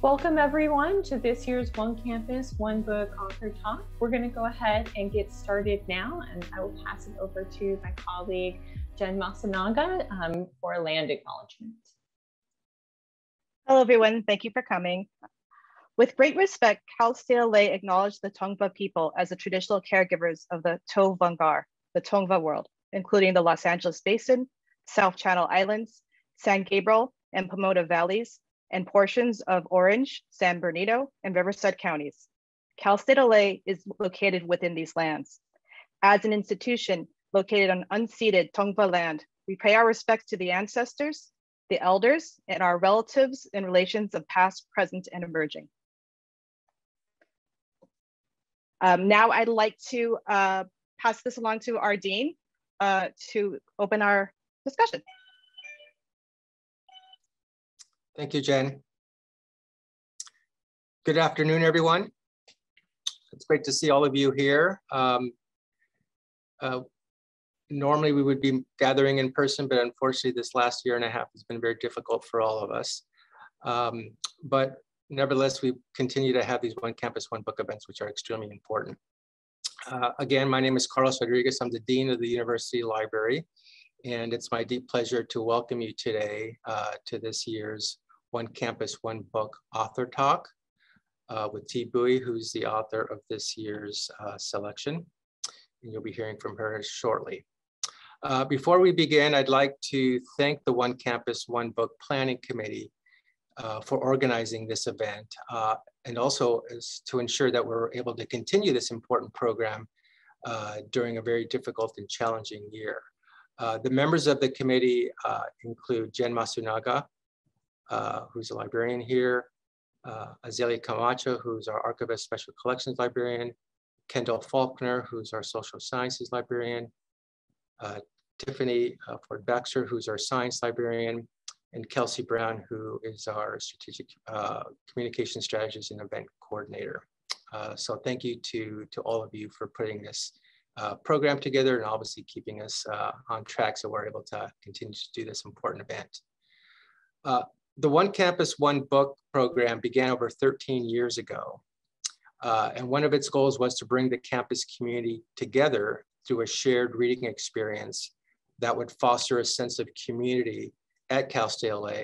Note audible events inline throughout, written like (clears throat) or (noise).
Welcome everyone to this year's One Campus, One Book Author Talk. We're going to go ahead and get started now, and I will pass it over to my colleague Jen Masunaga um, for land acknowledgement. Hello everyone, thank you for coming. With great respect, Cal LA acknowledged the Tongva people as the traditional caregivers of the Vangar, the Tongva world, including the Los Angeles Basin, South Channel Islands, San Gabriel, and Pomona Valleys, and portions of Orange, San Bernardino, and Riverside counties. Cal State LA is located within these lands. As an institution located on unceded Tongva land, we pay our respects to the ancestors, the elders, and our relatives and relations of past, present, and emerging. Um, now I'd like to uh, pass this along to our dean uh, to open our discussion. Thank you, Jen. Good afternoon, everyone. It's great to see all of you here. Um, uh, normally we would be gathering in person, but unfortunately this last year and a half has been very difficult for all of us. Um, but nevertheless, we continue to have these One Campus, One Book events, which are extremely important. Uh, again, my name is Carlos Rodriguez. I'm the Dean of the University Library, and it's my deep pleasure to welcome you today uh, to this year's one Campus, One Book author talk uh, with Thi Bui, who's the author of this year's uh, selection. And you'll be hearing from her shortly. Uh, before we begin, I'd like to thank the One Campus, One Book Planning Committee uh, for organizing this event uh, and also to ensure that we're able to continue this important program uh, during a very difficult and challenging year. the members of the committee include Jen Masunaga, uh, who's a librarian here, uh, Azalea Camacho, who's our archivist special collections librarian, Kendall Faulkner, who's our social sciences librarian, uh, Tiffany uh, Ford Baxter, who's our science librarian, and Kelsey Brown, who is our strategic uh, communication strategist and event coordinator. So thank you to, to all of you for putting this uh, program together and obviously keeping us uh, on track so we're able to continue to do this important event. Uh, the One Campus, One Book program began over 13 years ago. Uh, and one of its goals was to bring the campus community together through a shared reading experience that would foster a sense of community at Cal State LA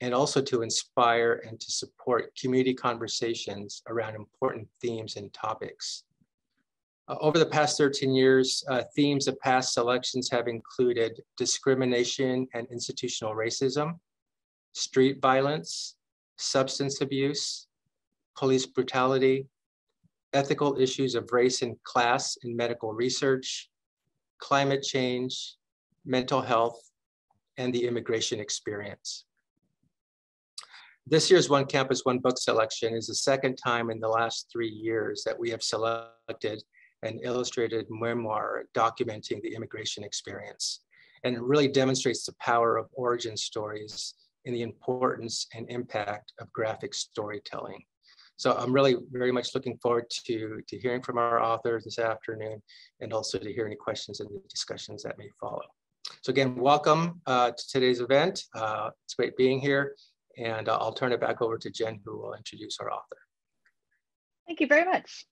and also to inspire and to support community conversations around important themes and topics. Uh, over the past 13 years, uh, themes of past selections have included discrimination and institutional racism, street violence, substance abuse, police brutality, ethical issues of race and class in medical research, climate change, mental health, and the immigration experience. This year's One Campus, One Book selection is the second time in the last three years that we have selected an illustrated memoir documenting the immigration experience. And it really demonstrates the power of origin stories in the importance and impact of graphic storytelling. So I'm really very much looking forward to, to hearing from our authors this afternoon and also to hear any questions and the discussions that may follow. So again, welcome uh, to today's event. Uh, it's great being here and I'll turn it back over to Jen who will introduce our author. Thank you very much.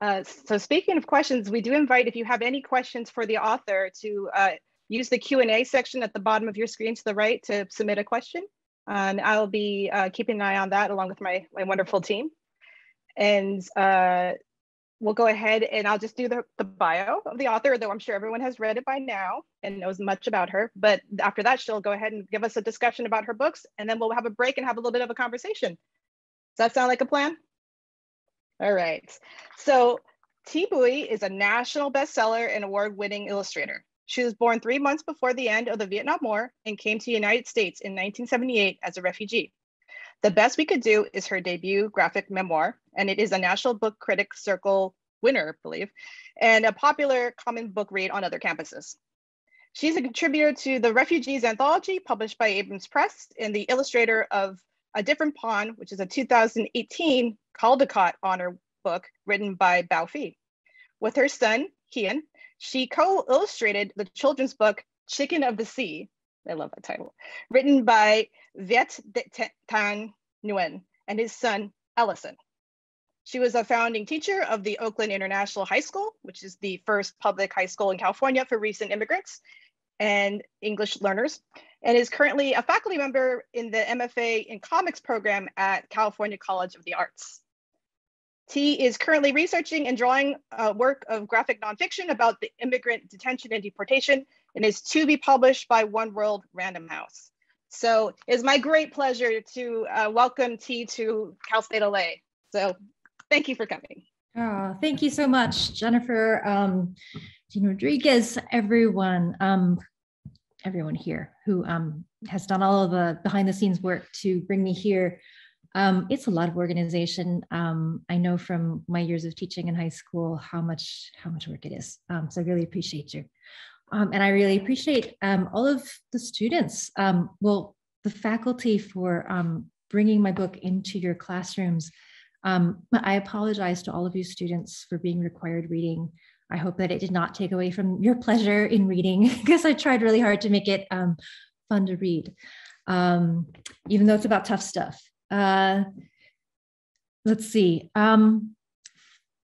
Uh, so speaking of questions, we do invite if you have any questions for the author to uh, use the Q&A section at the bottom of your screen to the right to submit a question. And I'll be uh, keeping an eye on that along with my, my wonderful team. And uh, we'll go ahead and I'll just do the, the bio of the author, though I'm sure everyone has read it by now and knows much about her. But after that, she'll go ahead and give us a discussion about her books, and then we'll have a break and have a little bit of a conversation. Does that sound like a plan? All right. So Thi Bui is a national bestseller and award-winning illustrator. She was born three months before the end of the Vietnam War and came to the United States in 1978 as a refugee. The Best We Could Do is her debut graphic memoir, and it is a National Book Critics Circle winner, I believe, and a popular common book read on other campuses. She's a contributor to the Refugees Anthology, published by Abrams Press, and the illustrator of A Different Pond, which is a 2018 Caldecott Honor book written by Bao Phi. With her son, Hien, she co-illustrated the children's book Chicken of the Sea. I love that title. Written by Viet Thanh Nguyen and his son, Ellison. She was a founding teacher of the Oakland International High School, which is the first public high school in California for recent immigrants and English learners, and is currently a faculty member in the MFA in Comics program at California College of the Arts. Thi is currently researching and drawing a work of graphic nonfiction about the immigrant detention and deportation and is to be published by One World Random House. So it's my great pleasure to uh, welcome Thi to Cal State LA. So thank you for coming. Oh, thank you so much, Jennifer, um, Dean Rodriguez, everyone, um, everyone here who um, has done all of the behind the scenes work to bring me here. Um, it's a lot of organization. Um, I know from my years of teaching in high school how much how much work it is. Um, so I really appreciate you. Um, and I really appreciate um, all of the students, um, well, the faculty for bringing my book into your classrooms. I apologize to all of you students for being required reading. I hope that it did not take away from your pleasure in reading (laughs) because I tried really hard to make it fun to read, even though it's about tough stuff. Uh, let's see. Um,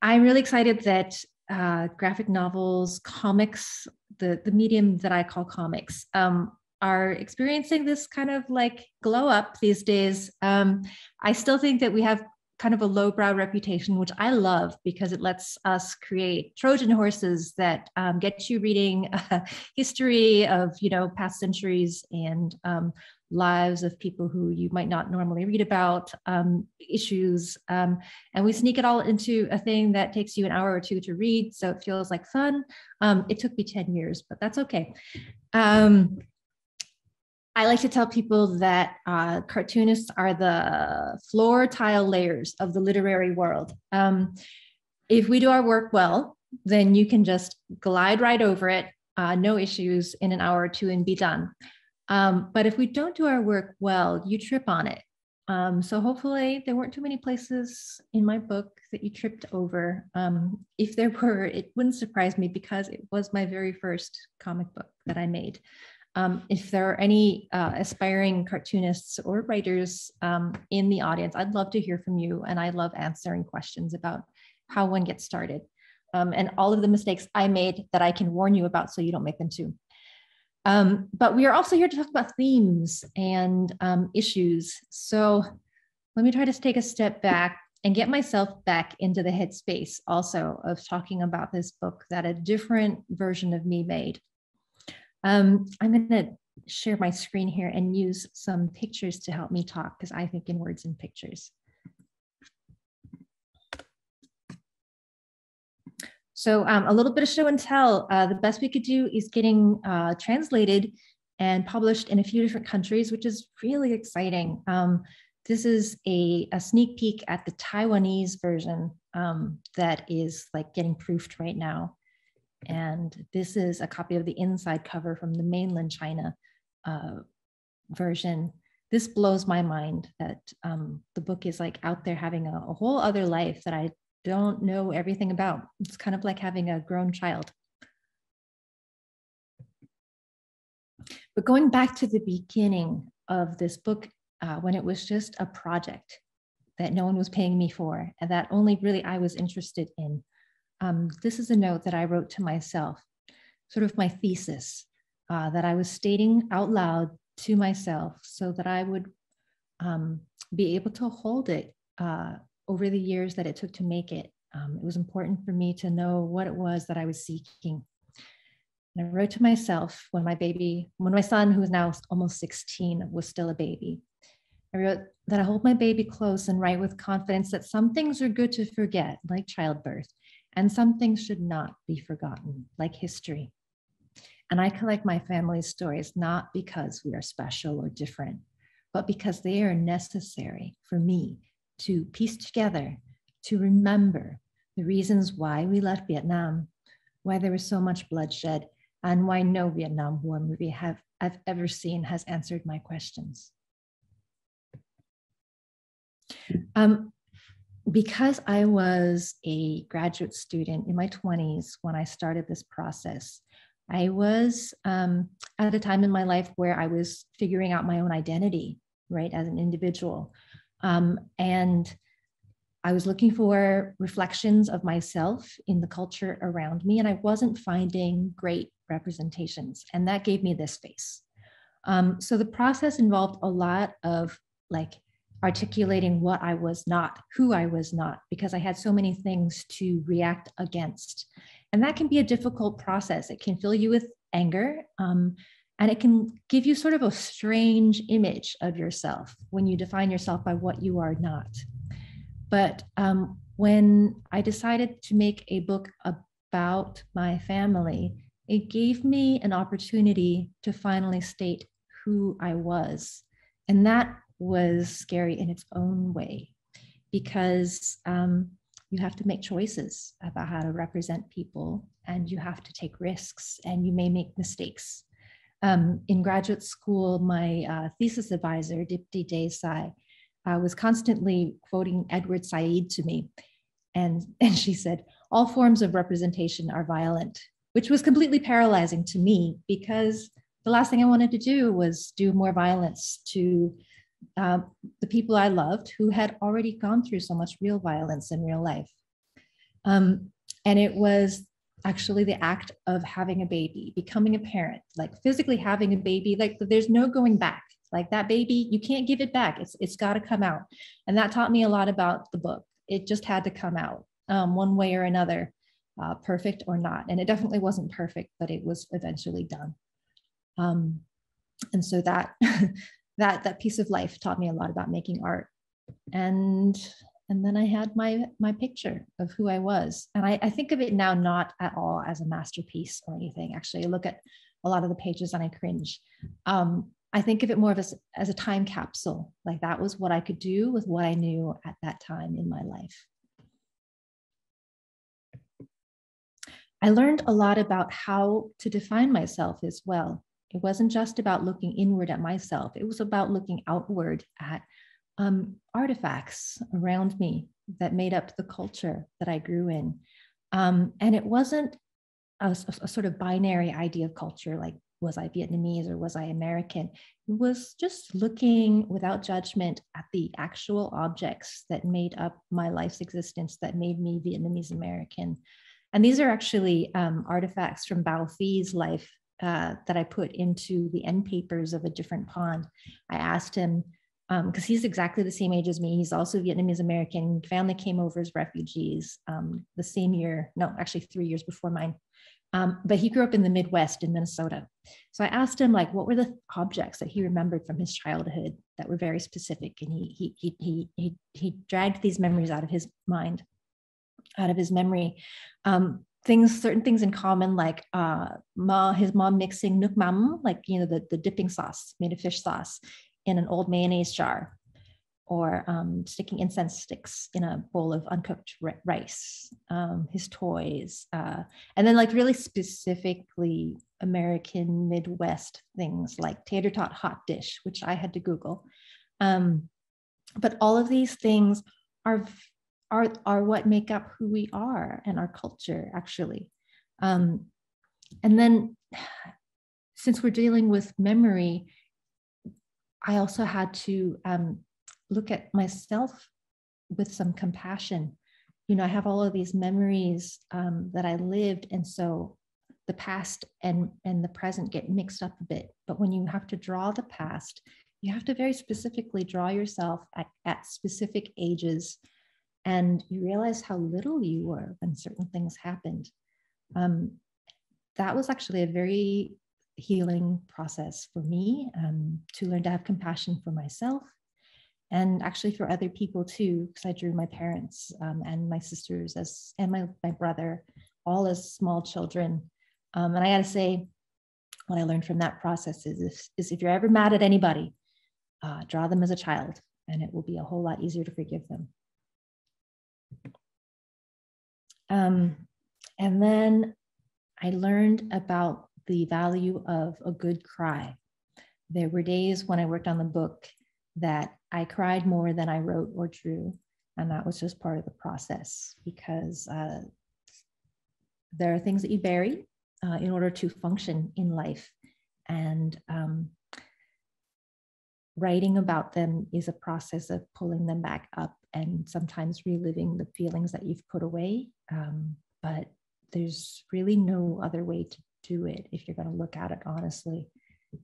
I'm really excited that uh, graphic novels, comics, the, the medium that I call comics, um, are experiencing this kind of like glow up these days. Um, I still think that we have kind of a lowbrow reputation, which I love because it lets us create Trojan horses that um, get you reading (laughs) history of you know past centuries and um, lives of people who you might not normally read about, um, issues. Um, and we sneak it all into a thing that takes you an hour or two to read. So it feels like fun. Um, it took me 10 years, but that's okay. Um, I like to tell people that uh, cartoonists are the floor tile layers of the literary world. Um, if we do our work well, then you can just glide right over it, uh, no issues in an hour or two and be done. Um, but if we don't do our work well, you trip on it. Um, so hopefully there weren't too many places in my book that you tripped over. Um, if there (laughs) were, it wouldn't surprise me because it was my very first comic book that I made. Um, if there are any uh, aspiring cartoonists or writers um, in the audience, I'd love to hear from you and I love answering questions about how one gets started. Um, and all of the mistakes I made that I can warn you about so you don't make them too. Um, but we are also here to talk about themes and um, issues. So let me try to take a step back and get myself back into the headspace also of talking about this book that a different version of me made. Um, I'm going to share my screen here and use some pictures to help me talk because I think in words and pictures. So um, a little bit of show and tell. Uh, the best we could do is getting uh, translated and published in a few different countries, which is really exciting. Um, this is a, a, sneak peek at the Taiwanese version um, that is like getting proofed right now. And this is a copy of the inside cover from the mainland China uh, version. This blows my mind that um, the book is like out there having a, a whole other life that I don't know everything about. It's kind of like having a grown child. But going back to the beginning of this book, uh, when it was just a project that no one was paying me for, and that only really I was interested in, um, this is a note that I wrote to myself, sort of my thesis uh, that I was stating out loud to myself so that I would um, be able to hold it uh, over the years that it took to make it. Um, it was important for me to know what it was that I was seeking. And I wrote to myself when my baby, when my son, who is now almost 16, was still a baby. I wrote that I hold my baby close and write with confidence that some things are good to forget, like childbirth, and some things should not be forgotten, like history. And I collect my family's stories not because we are special or different, but because they are necessary for me to piece together, to remember the reasons why we left Vietnam, why there was so much bloodshed, and why no Vietnam War movie have, I've ever seen has answered my questions. Um, because I was a graduate student in my 20s when I started this process, I was um, at a time in my life where I was figuring out my own identity, right, as an individual. Um, and I was looking for reflections of myself in the culture around me, and I wasn't finding great representations. And that gave me this space. Um, so the process involved a lot of like articulating what I was not, who I was not, because I had so many things to react against. And that can be a difficult process. It can fill you with anger. Um, and it can give you sort of a strange image of yourself when you define yourself by what you are not. But um, when I decided to make a book about my family, it gave me an opportunity to finally state who I was. And that was scary in its own way because um, you have to make choices about how to represent people and you have to take risks and you may make mistakes. Um, in graduate school, my uh, thesis advisor, Dipti Desai, uh, was constantly quoting Edward Said to me. And, (laughs) and she said, all forms of representation are violent, which was completely paralyzing to me because the last thing I wanted to do was do more violence to uh, the people I loved who had already gone through so much real violence in real life. Um, and it was actually the act of having a baby, becoming a parent, like physically having a baby, like there's no going back. Like that baby, you can't give it back. It's it's got to come out. And that taught me a lot about the book. It just had to come out um, one way or another, uh, perfect or not. And it definitely wasn't perfect, but it was eventually done. Um, and so that (laughs) that that piece of life taught me a lot about making art. And and then I had my my picture of who I was. And I, I think of it now not at all as a masterpiece or anything. Actually, I look at a lot of the pages and I cringe. Um, I think of it more of as, as a time capsule. Like that was what I could do with what I knew at that time in my life. I learned a lot about how to define myself as well. It wasn't just about looking inward at myself, it was about looking outward at um, artifacts around me that made up the culture that I grew in. Um, and it wasn't a, a, sort of binary idea of culture, like was I Vietnamese or was I American? It was just looking without judgment at the actual objects that made up my life's existence, that made me Vietnamese American. And these are actually um, artifacts from Bao Phi's life uh, that I put into the end papers of a different pond. I asked him, because um, he's exactly the same age as me. He's also Vietnamese American. Family came over as refugees um, the same year, no, actually three years before mine. Um, but he grew up in the Midwest in Minnesota. So I asked him, like, what were the objects that he remembered from his childhood that were very specific? And he he he he he, he dragged these memories out of his mind, out of his memory. Um, things, certain things in common, like uh, ma, his mom mixing nuoc mam, like you know the the dipping sauce made of fish sauce, in an old mayonnaise jar or um, sticking incense sticks in a bowl of uncooked rice, um, his toys, uh, and then like really specifically American Midwest things like tater tot hot dish, which I had to Google. Um, but all of these things are, are, are what make up who we are and our culture, actually. Um, and then (sighs) since we're dealing with memory, I also had to um, look at myself with some compassion. You know, I have all of these memories um, that I lived, and so the past and and the present get mixed up a bit. But when you have to draw the past, you have to very specifically draw yourself at, at specific ages, and you realize how little you were when certain things happened. Um, that was actually a very healing process for me um, to learn to have compassion for myself and actually for other people too because i drew my parents um, and my sisters as and my, my brother all as small children. Um, and i got to say what i learned from that process is if, is if you're ever mad at anybody uh, draw them as a child and it will be a whole lot easier to forgive them. Um, and then i learned about the value of a good cry. There were days when I worked on the book that I cried more than I wrote or drew. And that was just part of the process because uh, there are things that you bury uh, in order to function in life. And um, writing about them is a process of pulling them back up and sometimes reliving the feelings that you've put away. Um, but there's really no other way to do it if you're going to look at it honestly.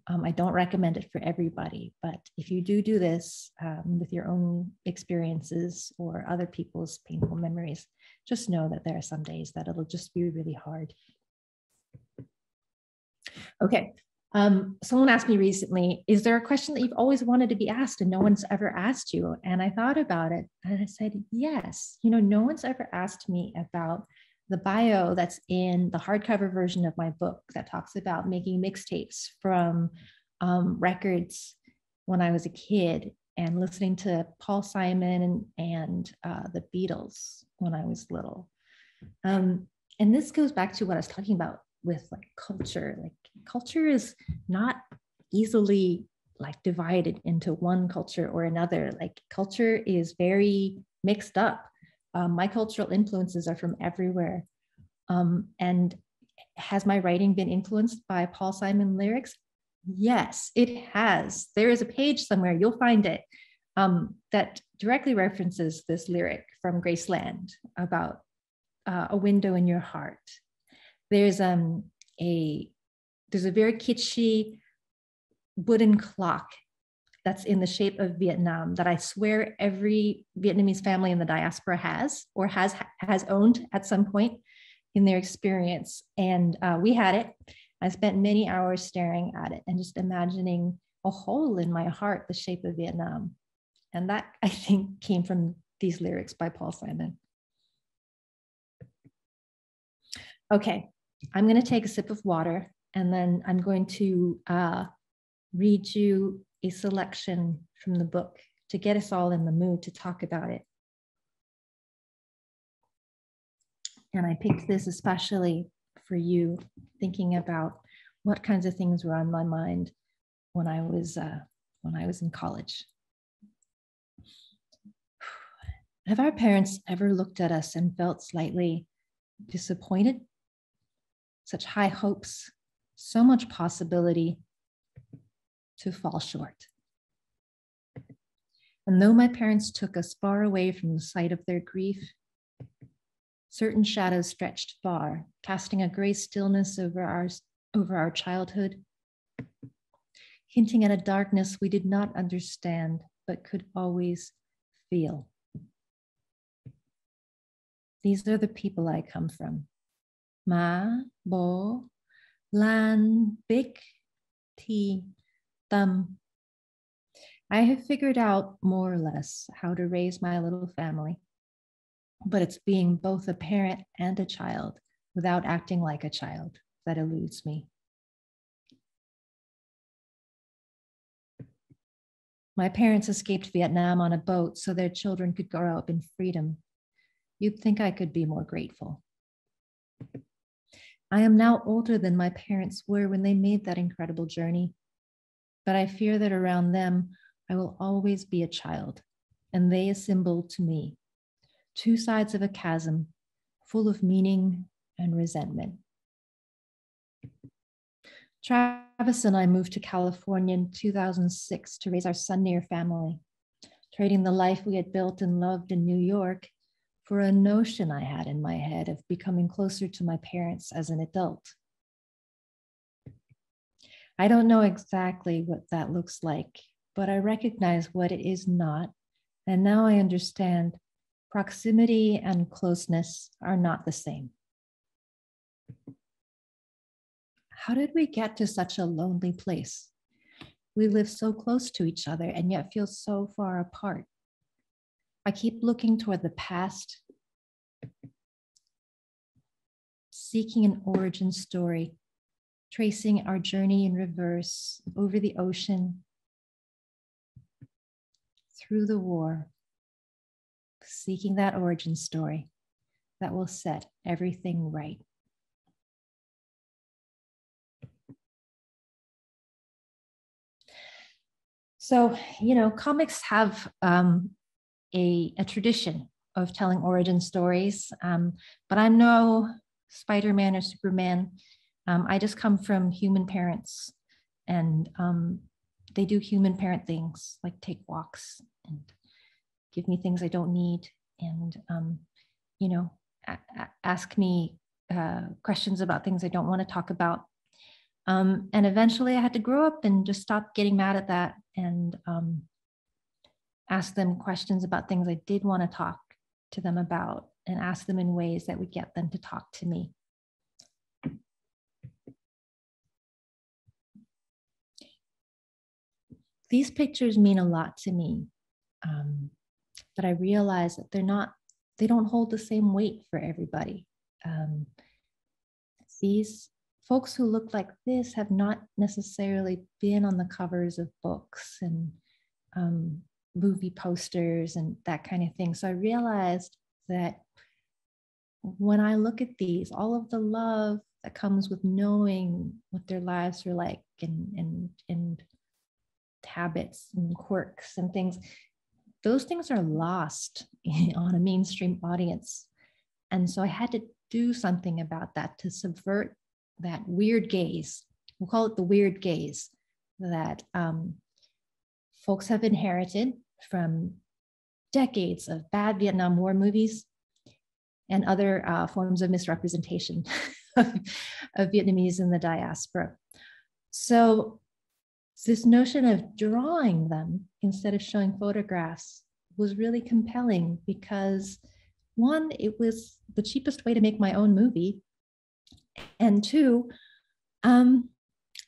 Um, I don't recommend it for everybody, but if you do do this um, with your own experiences or other people's painful memories, just know that there are some days that it'll just be really hard. Okay, um, someone asked me recently, is there a question that you've always wanted to be asked and no one's ever asked you? And I thought about it and I said, yes. You know, no one's ever asked me about the bio that's in the hardcover version of my book that talks about making mixtapes from um, records when I was a kid and listening to Paul Simon and, uh, the Beatles when I was little. Um, and this goes back to what I was talking about with like culture. Like culture is not easily like divided into one culture or another. Like culture is very mixed up. Um, my cultural influences are from everywhere. Um, and has my writing been influenced by Paul Simon lyrics? Yes, it has. There is a page somewhere, you'll find it, um, that directly references this lyric from Graceland about uh, a window in your heart. There's um, a there's a very kitschy wooden clock that's in the shape of Vietnam that I swear every Vietnamese family in the diaspora has or has has owned at some point in their experience. And uh, we had it. I spent many hours staring at it and just imagining a hole in my heart, the shape of Vietnam. And that I think came from these lyrics by Paul Simon. Okay, I'm going to take a sip of water and then I'm going to uh, read you a selection from the book to get us all in the mood to talk about it. And I picked this especially for you, thinking about what kinds of things were on my mind when I was uh, when I was in college. Have our parents ever looked at us and felt slightly disappointed? Such high hopes, so much possibility to fall short. And though my parents took us far away from the site of their grief, certain shadows stretched far, casting a gray stillness over our, over our childhood, hinting at a darkness we did not understand but could always feel. These are the people I come from. Ma, Bo, Lan, Bik, Thi, Thum. I have figured out more or less how to raise my little family but it's being both a parent and a child without acting like a child that eludes me. My parents escaped Vietnam on a boat so their children could grow up in freedom. You'd think I could be more grateful. I am now older than my parents were when they made that incredible journey, but I fear that around them, I will always be a child, and they a symbol to me two sides of a chasm full of meaning and resentment. Travis and I moved to California in 2006 to raise our son near family, trading the life we had built and loved in New York for a notion I had in my head of becoming closer to my parents as an adult. I don't know exactly what that looks like, but I recognize what it is not. And now I understand proximity and closeness are not the same. How did we get to such a lonely place? We live so close to each other and yet feel so far apart. I keep looking toward the past, seeking an origin story, tracing our journey in reverse over the ocean, through the war, seeking that origin story that will set everything right. So, you know, comics have um, a, a tradition of telling origin stories, um, but I'm no Spider Man or Superman. Um, I just come from human parents and um, they do human parent things like take walks and give me things I don't need, and um, you know, ask me uh, questions about things I don't want to talk about. Um, and eventually, I had to grow up and just stop getting mad at that and um, ask them questions about things I did want to talk to them about, and ask them in ways that would get them to talk to me. These pictures mean a lot to me um, but I realize that they're not, they don't hold the same weight for everybody. Um, these folks who look like this have not necessarily been on the covers of books and um, movie posters and that kind of thing. So I realized that when I look at these, all of the love that comes with knowing what their lives are like and and and habits and quirks and things those things are lost (laughs) on a mainstream audience. And so I had to do something about that to subvert that weird gaze. We'll call it the weird gaze that um, folks have inherited from decades of bad Vietnam War movies and other uh, forms of misrepresentation of, (laughs) of Vietnamese in the diaspora. So this notion of drawing them instead of showing photographs was really compelling because one, it was the cheapest way to make my own movie. And two, um,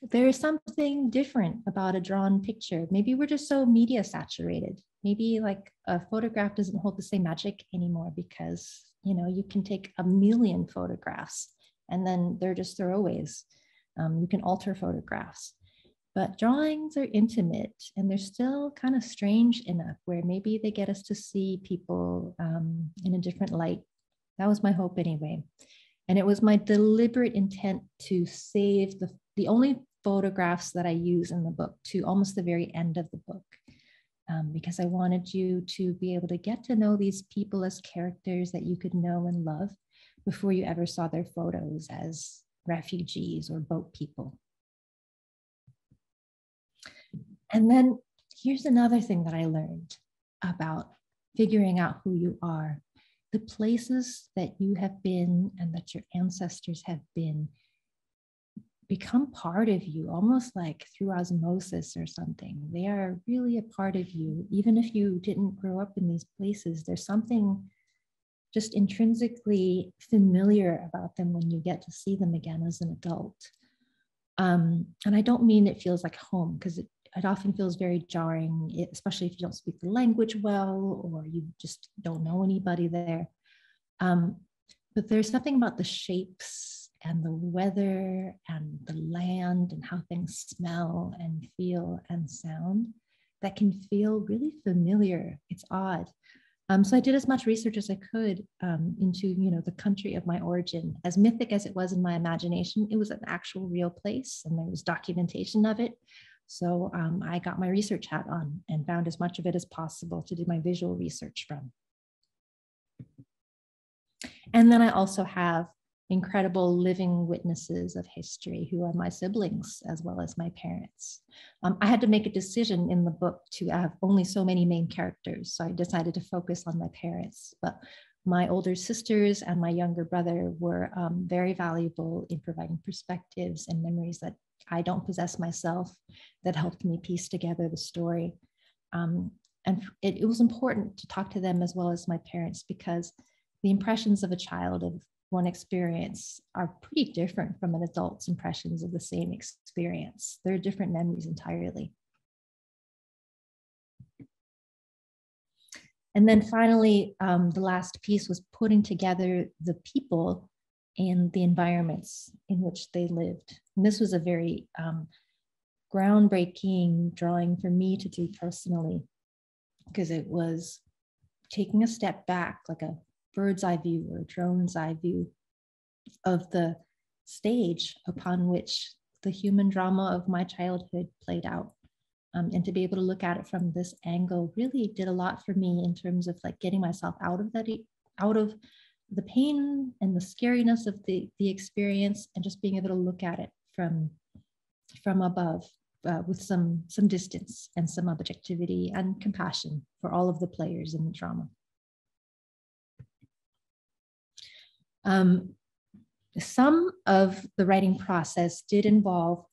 there is something different about a drawn picture. Maybe we're just so media saturated. Maybe like a photograph doesn't hold the same magic anymore because, you know, you can take a million photographs and then they're just throwaways. Um, you can alter photographs. But drawings are intimate and they're still kind of strange enough where maybe they get us to see people um, in a different light. That was my hope anyway. And it was my deliberate intent to save the, the only photographs that I use in the book to almost the very end of the book. Um, because I wanted you to be able to get to know these people as characters that you could know and love before you ever saw their photos as refugees or boat people. And then here's another thing that I learned about figuring out who you are. The places that you have been and that your ancestors have been become part of you, almost like through osmosis or something. They are really a part of you. Even if you didn't grow up in these places, there's something just intrinsically familiar about them when you get to see them again as an adult. Um, and I don't mean it feels like home because it it often feels very jarring, especially if you don't speak the language well or you just don't know anybody there. Um, but there's something about the shapes and the weather and the land and how things smell and feel and sound that can feel really familiar. It's odd. Um, so I did as much research as I could um, into, you know, the country of my origin. As mythic as it was in my imagination, it was an actual real place, and there was documentation of it. So um, I got my research hat on and found as much of it as possible to do my visual research from. And then I also have incredible living witnesses of history who are my siblings as well as my parents. Um, I had to make a decision in the book to have only so many main characters. So I decided to focus on my parents, but my older sisters and my younger brother were um, very valuable in providing perspectives and memories that I don't possess myself that helped me piece together the story. Um, and it, it was important to talk to them as well as my parents because the impressions of a child of one experience are pretty different from an adult's impressions of the same experience. They're different memories entirely. And then finally, um, the last piece was putting together the people and the environments in which they lived. And this was a very um, groundbreaking drawing for me to do personally because it was taking a step back, like a bird's eye view or drone's eye view of the stage upon which the human drama of my childhood played out. Um, and to be able to look at it from this angle really did a lot for me in terms of like getting myself out of that out of the pain and the scariness of the, the experience and just being able to look at it from, from above, uh, with some some distance and some objectivity and compassion for all of the players in the drama. Um, some of the writing process did involve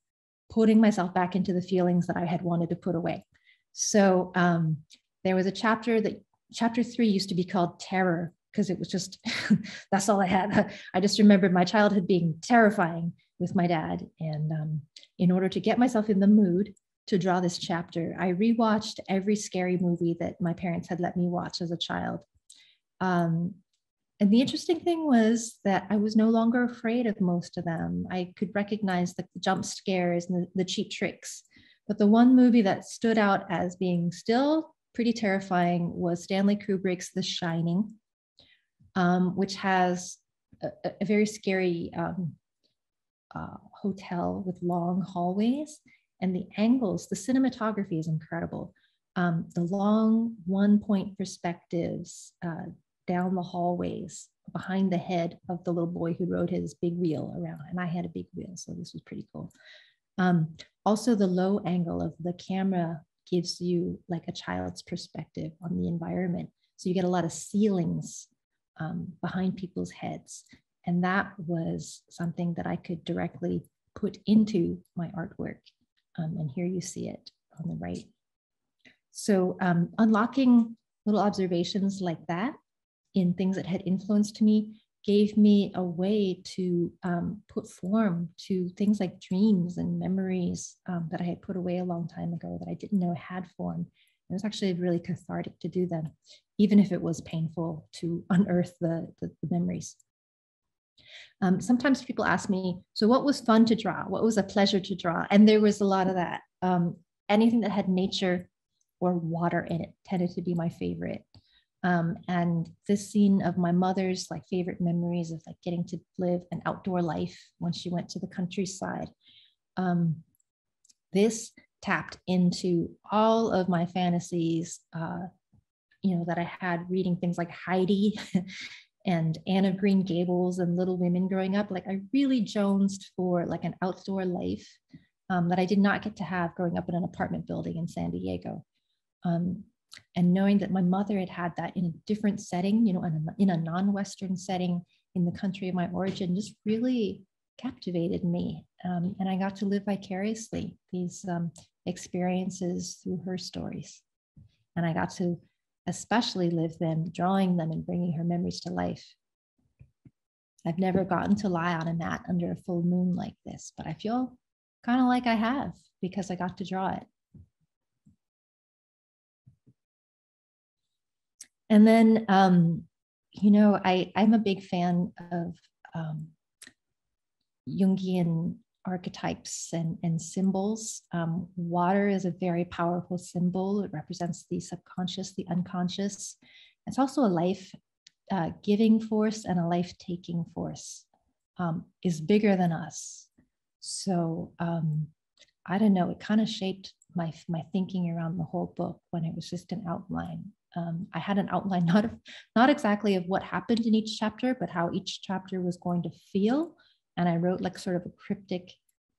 putting myself back into the feelings that I had wanted to put away. So um, there was a chapter that chapter three used to be called Terror because it was just (laughs) that's all I had. (laughs) I just remembered my childhood being terrifying with my dad. And um, in order to get myself in the mood to draw this chapter, I rewatched every scary movie that my parents had let me watch as a child. Um, and the interesting thing was that I was no longer afraid of most of them. I could recognize the jump scares and the, the cheap tricks. But the one movie that stood out as being still pretty terrifying was Stanley Kubrick's The Shining, um, which has a, a very scary um, uh, hotel with long hallways and the angles, the cinematography is incredible. Um, the long one point perspectives uh, down the hallways behind the head of the little boy who rode his big wheel around. And I had a big wheel, so this was pretty cool. Um, also, the low angle of the camera gives you like a child's perspective on the environment. So you get a lot of ceilings um, behind people's heads. And that was something that I could directly put into my artwork. Um, and here you see it on the right. So um, unlocking little observations like that in things that had influenced me gave me a way to um, put form to things like dreams and memories um, that I had put away a long time ago that I didn't know had form. It was actually really cathartic to do them, even if it was painful to unearth the, the, the memories. Um, sometimes people ask me, so what was fun to draw? What was a pleasure to draw? And there was a lot of that. Um, anything that had nature or water in it tended to be my favorite. Um, and this scene of my mother's like favorite memories of like getting to live an outdoor life when she went to the countryside. Um, this tapped into all of my fantasies, uh, you know, that I had reading things like Heidi (laughs) and Anne of Green Gables and Little Women growing up. Like I really jonesed for like an outdoor life um, that I did not get to have growing up in an apartment building in San Diego. Um, and knowing that my mother had had that in a different setting, you know, in a, in a non-Western setting in the country of my origin, just really captivated me. Um, and I got to live vicariously these um, experiences through her stories. And I got to especially live them, drawing them and bringing her memories to life. I've never gotten to lie on a mat under a full moon like this, but I feel kind of like I have because I got to draw it. And then, um, you know, I, I'm a big fan of um, Jungian archetypes and, and symbols. Um, water is a very powerful symbol. It represents the subconscious, the unconscious. It's also a life uh, giving force and a life taking force um, is bigger than us. So um, I don't know, it kind of shaped my, my thinking around the whole book when it was just an outline um, I had an outline, (laughs) not of, not exactly of what happened in each chapter, but how each chapter was going to feel. And I wrote like sort of a cryptic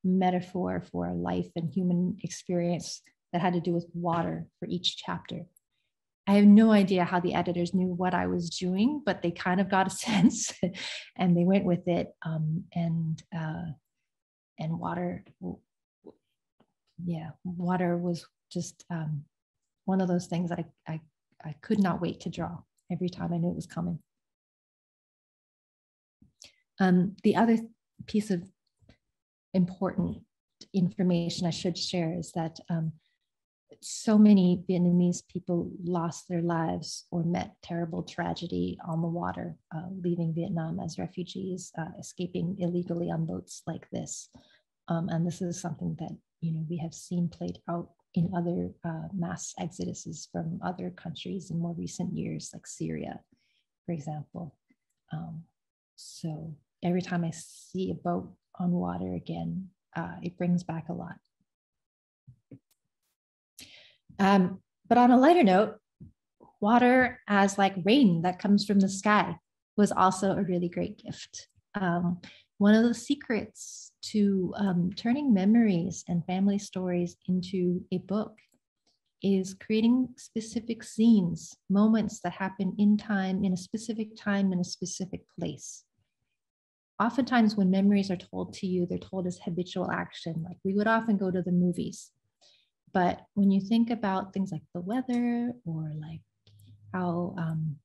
metaphor for life and human experience that had to do with water for each chapter. I have no idea how the editors knew what I was doing, but they kind of got a (laughs) sense and they went with it. Um, and uh, and water, yeah, water was just um, one of those things that I, I I could not wait to draw every time I knew it was coming. Um, the other piece of important information I should share is that um, so many Vietnamese people lost their lives or met terrible tragedy on the water, uh, leaving Vietnam as refugees, uh, escaping illegally on boats like this. Um, and this is something that you know we have seen played out in other uh, mass exoduses from other countries in more recent years, like Syria, for example. Um, so every time I see a boat on water again, uh, it brings back a lot. Um, but on a lighter note, water as like rain that comes from the sky was also a really great gift. Um, one of the secrets to um, turning memories and family stories into a book is creating specific scenes, moments that happen in time, in a specific time, in a specific place. Oftentimes, when memories are told to you, they're told as habitual action. Like we would often go to the movies. But when you think about things like the weather or like how um,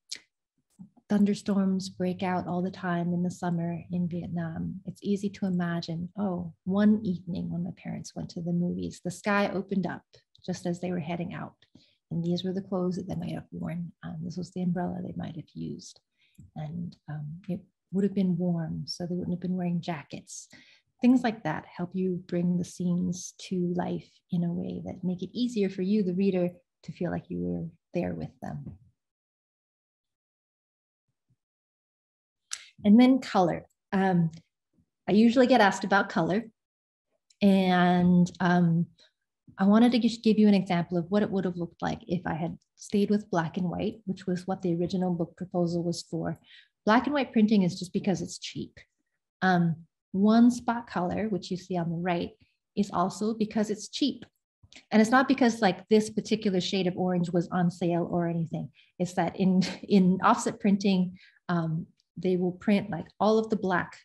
thunderstorms break out all the time in the summer in Vietnam. It's easy to imagine, oh, one evening when my parents went to the movies, the sky opened up just as they were heading out. And these were the clothes that they might have worn. Um, this was the umbrella they might have used. And um, it would have been warm, so they wouldn't have been wearing jackets. Things like that help you bring the scenes to life in a way that make it easier for you, the reader, to feel like you were there with them. And then color. Um, I usually get asked about color. And um, I wanted to just give you an example of what it would have looked like if I had stayed with black and white, which was what the original book proposal was for. Black and white printing is just because it's cheap. Um, one spot color, which you see on the right, is also because it's cheap. And it's not because like this particular shade of orange was on sale or anything. It's that in, (laughs) in offset printing, um, they will print like all of the black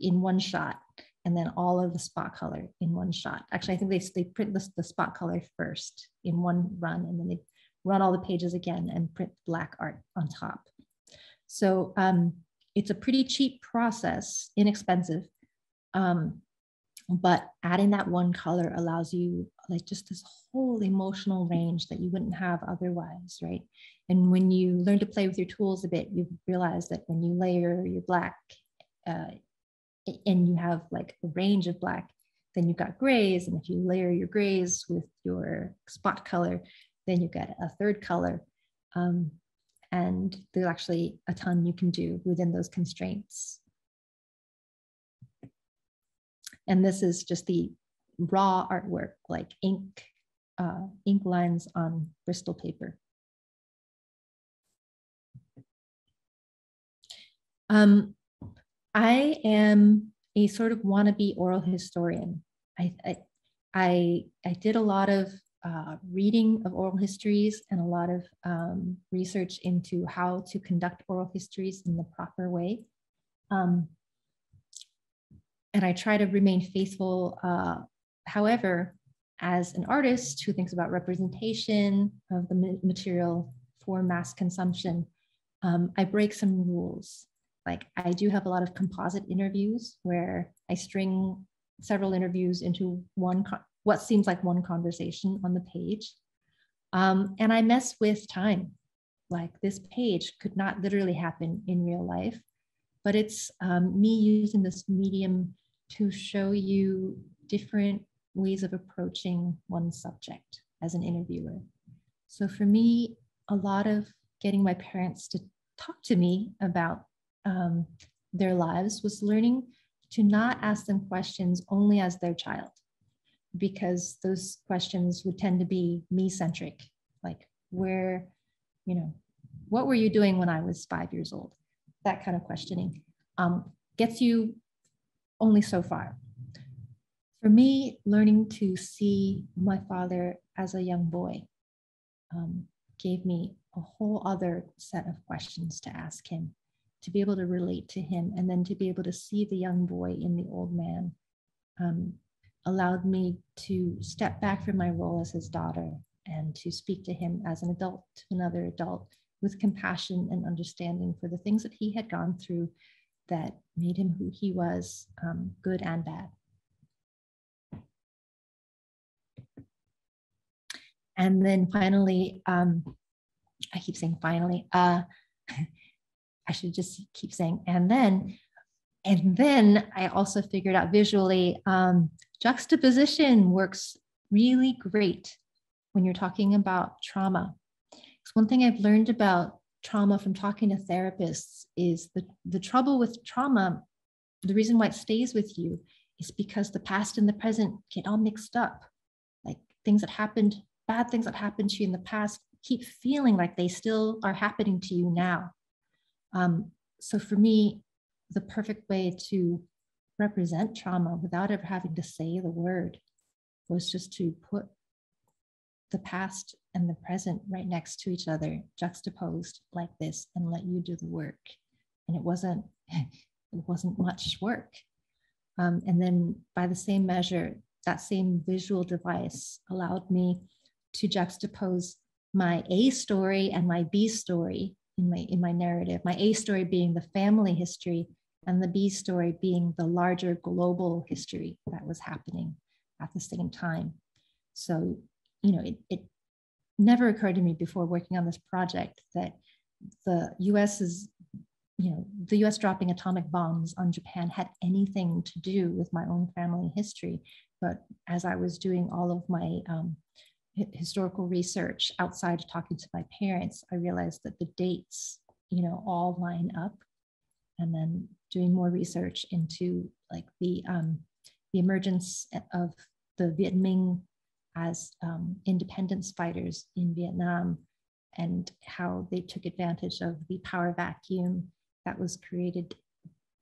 in one shot and then all of the spot color in one shot. Actually, I think they, they print the, the spot color first in one run and then they run all the pages again and print black art on top. So um, it's a pretty cheap process, inexpensive, um, but adding that one color allows you like just this whole emotional range that you wouldn't have otherwise, right? And when you learn to play with your tools a bit, you realize that when you layer your black uh, and you have like a range of black, then you've got grays. And if you layer your grays with your spot color, then you get a third color. Um, and there's actually a ton you can do within those constraints. And this is just the raw artwork, like ink, uh, ink lines on Bristol paper. Um, I am a sort of wannabe oral historian. I, I, I, I did a lot of uh, reading of oral histories and a lot of um, research into how to conduct oral histories in the proper way. Um, and I try to remain faithful. Uh, however, as an artist who thinks about representation of the material for mass consumption, um, I break some rules like I do have a lot of composite interviews where I string several interviews into one, what seems like one conversation on the page. Um, and I mess with time. Like this page could not literally happen in real life, but it's um, me using this medium to show you different ways of approaching one subject as an interviewer. So for me, a lot of getting my parents to talk to me about um, their lives was learning to not ask them questions only as their child, because those questions would tend to be me centric, like where, you know, what were you doing when I was five years old? That kind of questioning um, gets you only so far. For me, learning to see my father as a young boy um, gave me a whole other set of questions to ask him to be able to relate to him and then to be able to see the young boy in the old man um, allowed me to step back from my role as his daughter and to speak to him as an adult to another adult with compassion and understanding for the things that he had gone through that made him who he was, um, good and bad. And then finally, um, I keep saying finally, uh, (laughs) I should just keep saying, and then, and then I also figured out visually um, juxtaposition works really great when you're talking about trauma. It's one thing I've learned about trauma from talking to therapists is the, the trouble with trauma, the reason why it stays with you is because the past and the present get all mixed up. Like things that happened, bad things that happened to you in the past keep feeling like they still are happening to you now. Um, so for me, the perfect way to represent trauma without ever having to say the word was just to put the past and the present right next to each other, juxtaposed like this, and let you do the work. And it wasn't, (laughs) it wasn't much work. Um, and then by the same measure, that same visual device allowed me to juxtapose my A story and my B story in my in my narrative. My A story being the family history and the B story being the larger global history that was happening at the same time. So, you know, it, it never occurred to me before working on this project that the US is, you know, the US dropping atomic bombs on Japan had anything to do with my own family history. But as I was doing all of my um, historical research outside of talking to my parents, I realized that the dates, you know, all line up. And then doing more research into like the um, the emergence of the Viet Minh as um, independence fighters in Vietnam and how they took advantage of the power vacuum that was created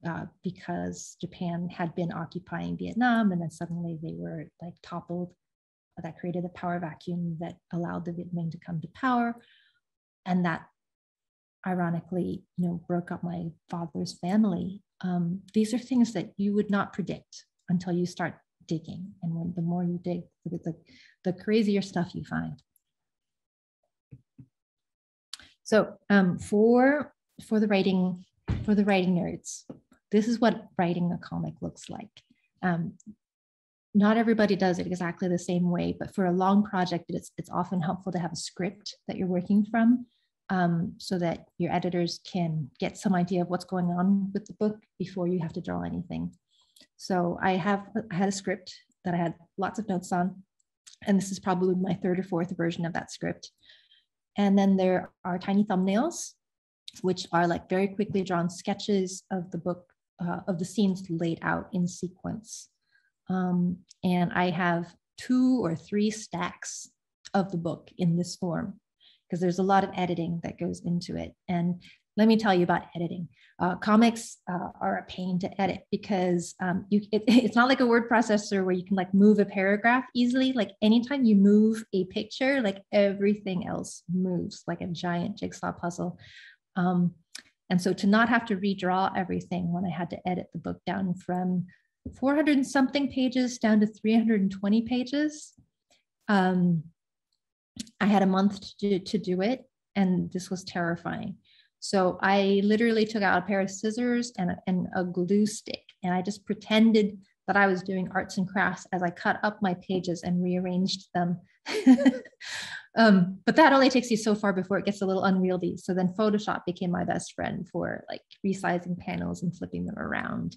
uh, because Japan had been occupying Vietnam and then suddenly they were like toppled. That created a power vacuum that allowed the Viet Minh to come to power. And that ironically, you know, broke up my father's family. Um, these are things that you would not predict until you start digging. And when the more you dig, the, the crazier stuff you find. So um, for for the writing for the writing nerds, this is what writing a comic looks like. Um, not everybody does it exactly the same way, but for a long project, it's, it's often helpful to have a script that you're working from um, so that your editors can get some idea of what's going on with the book before you have to draw anything. So I have I had a script that I had lots of notes on, and this is probably my third or fourth version of that script. And then there are tiny thumbnails, which are like very quickly drawn sketches of the book, uh, of the scenes laid out in sequence. Um, and I have two or three stacks of the book in this form because there's a lot of editing that goes into it. And let me tell you about editing. Uh, comics uh, are a pain to edit because um, you, it, (laughs) it's not like a word processor where you can like move a paragraph easily. Like anytime you move a picture, like everything else moves like a giant jigsaw puzzle. Um, and so to not have to redraw everything when I had to edit the book down from 400 something pages down to 320 pages, um, I had a month to do, to do it, and this was terrifying. So I literally took out a pair of scissors and a, and a glue stick, and I just pretended that I was doing arts and crafts as I cut up my pages and rearranged them. (laughs) um, but that only takes you so far before it gets a little unwieldy. So then Photoshop became my best friend for like resizing panels and flipping them around.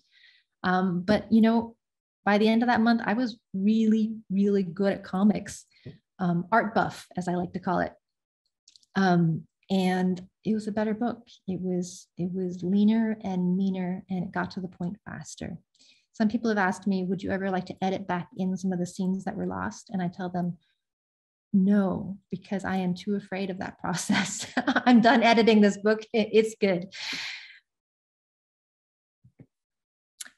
Um, but you know, by the end of that month, I was really, really good at comics um, art buff, as I like to call it. Um, and it was a better book. It was it was leaner and meaner, and it got to the point faster. Some people have asked me, "Would you ever like to edit back in some of the scenes that were lost?" And I tell them, "No, because I am too afraid of that (laughs) process. (laughs) I'm done editing this book. It's good."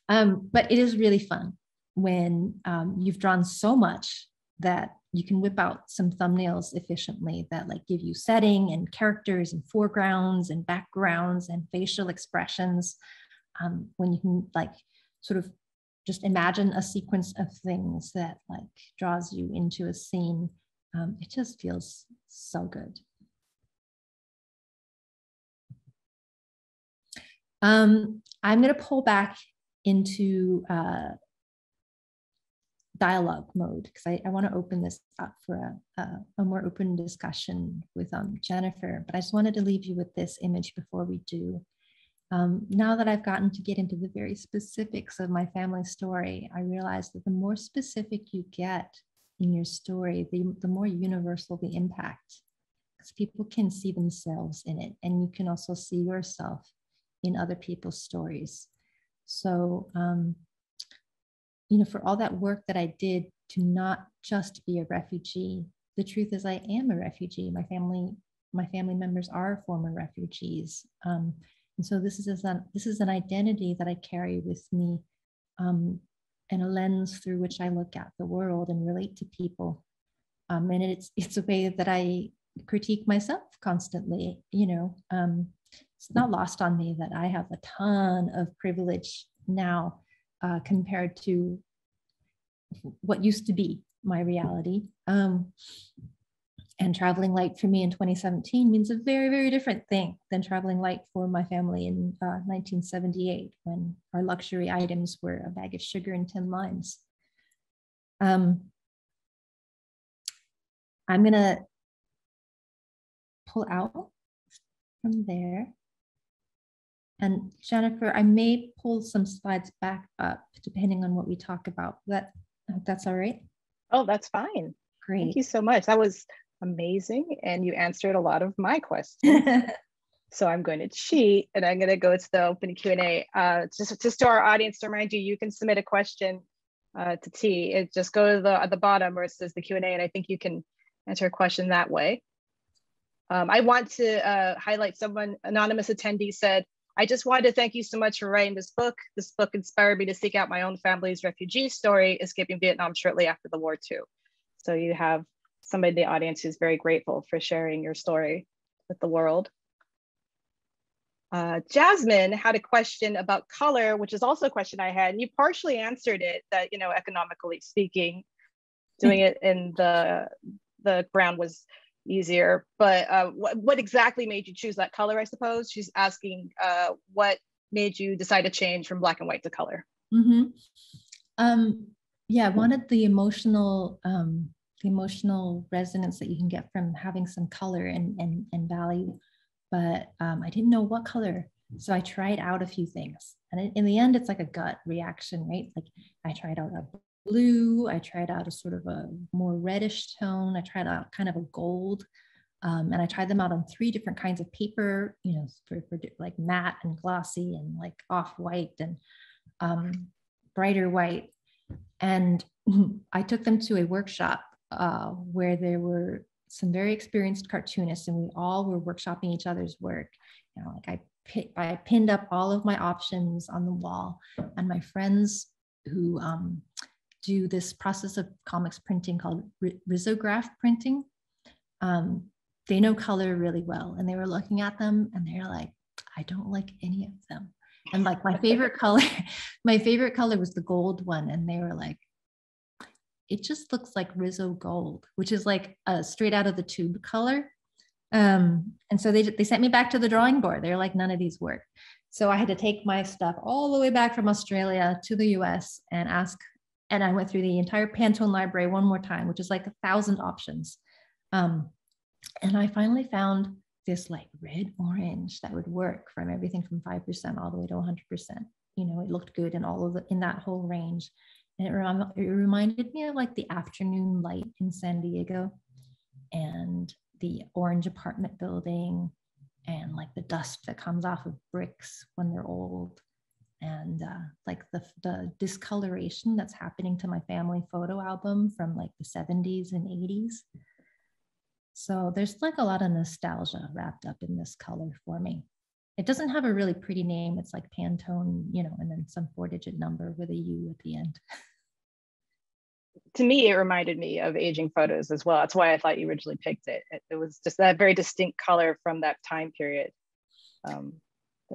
Um, but it is really fun when um, you've drawn so much that you can whip out some thumbnails efficiently that like give you setting and characters and foregrounds and backgrounds and facial expressions. Um, when you can like sort of just imagine a sequence of things that like draws you into a scene um, it just feels so good. Um, i'm going to pull back into uh, dialogue mode because I, I want to open this up for a, a, a more open discussion with um, Jennifer. But I just wanted to leave you with this image before we do. Um, now that I've gotten to get into the very specifics of my family story, I realize that the more specific you get in your story, the, the more universal the impact. Because people can see themselves in it, and you can also see yourself in other people's stories. So, um, you know, for all that work that I did to not just be a refugee, the truth is I am a refugee. My family, my family members are former refugees. Um, and so this is an, this is an identity that I carry with me um, and a lens through which I look at the world and relate to people. Um, and it's it's a way that I critique myself constantly. You know, um, it's not lost on me that I have a ton of privilege now uh, compared to what used to be my reality. Um, and traveling light for me in 2017 means a very, very different thing than traveling light for my family in uh, 1978 when our luxury items were a bag of sugar and 10 limes. Um, I'm going to pull out from there. And Jennifer, I may pull some slides back up depending on what we talk about. That that's all right. Oh, that's fine. Great. Thank you so much. That was amazing. And you answered a lot of my questions. (laughs) so I'm going to cheat and I'm going to go to the open Q&A. Uh, just, just to our audience to remind you, you can submit a question uh, to Thi. It just go to the at the bottom where it says the Q&A and I think you can answer a question that way. Um, I want to uh, highlight someone, anonymous attendee said, I just wanted to thank you so much for writing this book. This book inspired me to seek out my own family's refugee story, escaping Vietnam shortly after the war too. So you have somebody in the audience who's very grateful for sharing your story with the world. Uh, Jasmine had a question about color, which is also a question I had, and you partially answered it that, you know, economically speaking, doing it in the, the ground was easier, but uh, what, what exactly made you choose that color, I suppose? She's asking uh, what made you decide to change from black and white to color? Mm -hmm. um, yeah, I wanted the emotional um, the emotional resonance that you can get from having some color and, and, and value. But um, I didn't know what color. So I tried out a few things. And in the end, it's like a gut reaction, right? Like I tried out a blue, I tried out a sort of a more reddish tone, I tried out kind of a gold. Um, and I tried them out on three different kinds of paper, you know, for, for like matte and glossy and like off white and um, brighter white. And (laughs) I took them to a workshop uh, where there were some very experienced cartoonists and we all were workshopping each other's work. You know, like I, I pinned up all of my options on the wall and my friends who um, do this process of comics printing called risograph printing, um, they know color really well. And they were looking at them and they're like, I don't like any of them. And like my favorite (laughs) color, my favorite color was the gold one. And they were like, it just looks like Riso gold, which is like a straight out of the tube color. Um, and so they, they sent me back to the drawing board. They're like, none of these work. So I had to take my stuff all the way back from Australia to the US and ask. And I went through the entire Pantone library one more time, which is like a thousand options. Um, and I finally found this like red orange that would work from everything from 5% all the way to 100%. You know, it looked good in all of the, in that whole range. And it, rem- it reminded me of like the afternoon light in San Diego and the orange apartment building and like the dust that comes off of bricks when they're old and uh, like the, the discoloration that's happening to my family photo album from like the 70s and 80s. So there's like a lot of nostalgia wrapped up in this color for me. It doesn't have a really pretty name. It's like Pantone, you know, and then some four digit number with a U at the end. (laughs) to me, it reminded me of aging photos as well. That's why I thought you originally picked it. It, it was just that very distinct color from that time period. Um,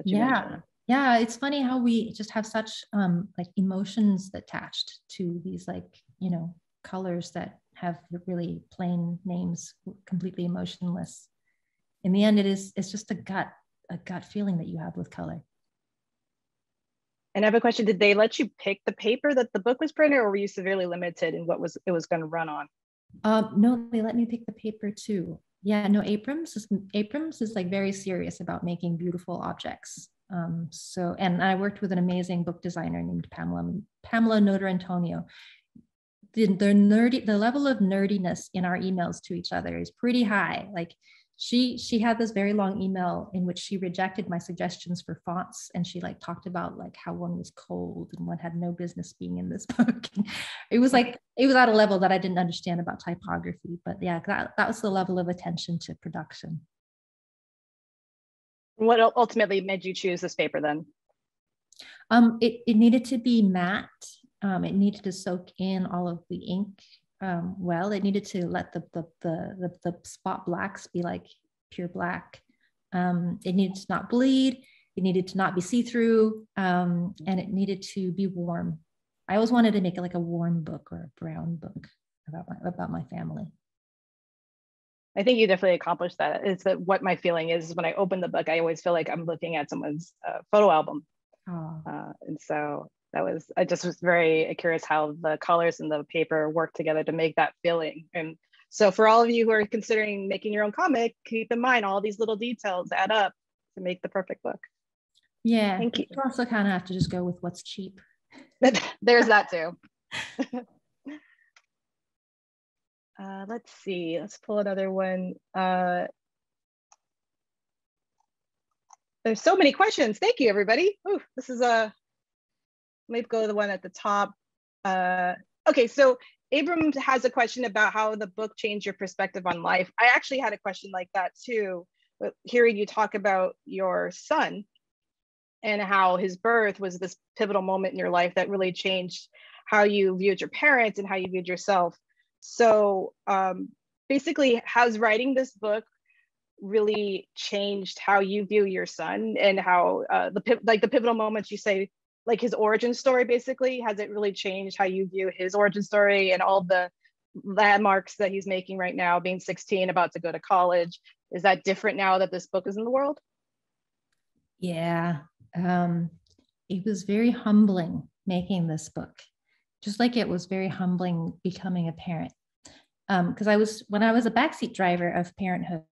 yeah. Mentioned. Yeah, it's funny how we just have such um, like emotions attached to these like, you know, colors that have really plain names, completely emotionless. In the end, it is it's just a gut, a gut feeling that you have with color. And I have a question, did they let you pick the paper that the book was printed or were you severely limited in what was it was gonna run on? Um, no, they let me pick the paper too. Yeah, no, Abrams is, Abrams is like very serious about making beautiful objects. Um, so, and I worked with an amazing book designer named Pamela, Pamela Notarantonio. The, the nerdy, the level of nerdiness in our emails to each other is pretty high. Like she she had this very long email in which she rejected my suggestions for fonts and she like talked about like how one was cold and one had no business being in this (laughs) book it was like it was at a level that i didn't understand about typography but yeah that, that was the level of attention to production what ultimately made you choose this paper then Um, it, it needed to be matte. Um, it needed to soak in all of the ink um, well. It needed to let the, the, the, the, the spot blacks be like pure black. Um, it needed to not bleed. It needed to not be see-through um, and it needed to be warm. I always wanted to make it like a warm book or a brown book about my, about my family. I think you definitely accomplished that. It's that what my feeling is when I open the book, I always feel like I'm looking at someone's uh, photo album. Oh. Uh, and so that was, I just was very curious how the colors and the paper work together to make that feeling. And so for all of you who are considering making your own comic, keep in mind all these little details add up to make the perfect book. Yeah. Thank you. You also kind of have to just go with what's cheap. (laughs) There's that too. (laughs) uh, let's see, let's pull another one. Uh, there's so many questions. Thank you, everybody. Ooh, this is a, maybe go to the one at the top. Uh, okay, so Abram has a question about how the book changed your perspective on life. I actually had a question like that too, but hearing you talk about your son and how his birth was this pivotal moment in your life that really changed how you viewed your parents and how you viewed yourself. So um, basically, has writing this book really changed how you view your son and how uh, the like the pivotal moments you say like his origin story basically? Has it really changed how you view his origin story and all the landmarks that he's making right now being 16 about to go to college? Is that different now that this book is in the world? Yeah um, it was very humbling making this book just like it was very humbling becoming a parent because um, I was when I was a backseat driver of parenthood,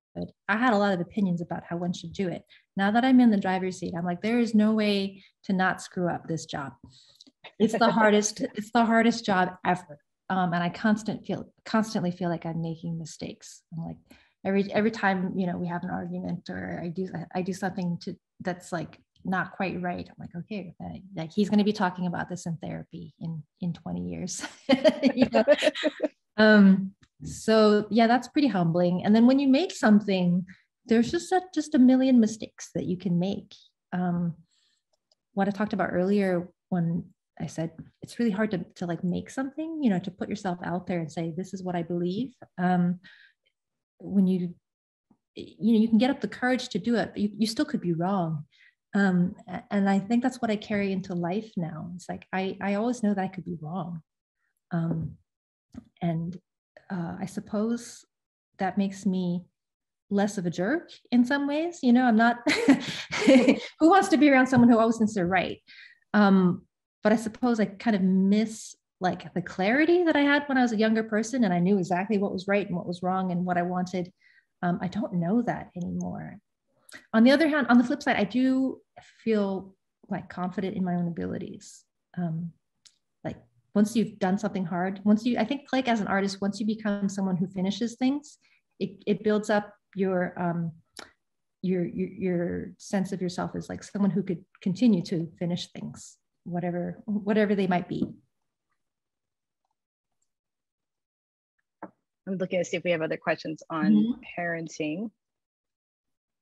I had a lot of opinions about how one should do it. Now that I'm in the driver's seat, I'm like, there is no way to not screw up this job. It's the hardest. (laughs) It's the hardest job ever, um, and I constant feel constantly feel like I'm making mistakes. I'm like every every time you know we have an argument or I do I do something to that's like not quite right. I'm like, okay, like he's going to be talking about this in therapy in in 20 years. (laughs) (laughs) um, so yeah, that's pretty humbling. And then when you make something, there's just a, just a million mistakes that you can make. Um, what I talked about earlier when I said it's really hard to to like make something, you know, to put yourself out there and say this is what I believe. Um, when you you know you can get up the courage to do it, but you, you still could be wrong um, and i think that's what i carry into life now. It's like i i always know that i could be wrong. Um, and uh, i suppose that makes me less of a jerk in some ways you know i'm not (laughs) who wants to be around someone who always thinks they're right? Um, but i suppose i kind of miss like the clarity that i had when i was a younger person and i knew exactly what was right and what was wrong and what i wanted. Um, i don't know that anymore on the other hand, on the flip side, I do feel like confident in my own abilities. Um, like once you've done something hard, once you, I think like as an artist, once you become someone who finishes things, it, it builds up your, um, your, your, your sense of yourself as like someone who could continue to finish things, whatever, whatever they might be. I'm looking to see if we have other questions on mm -hmm. parenting.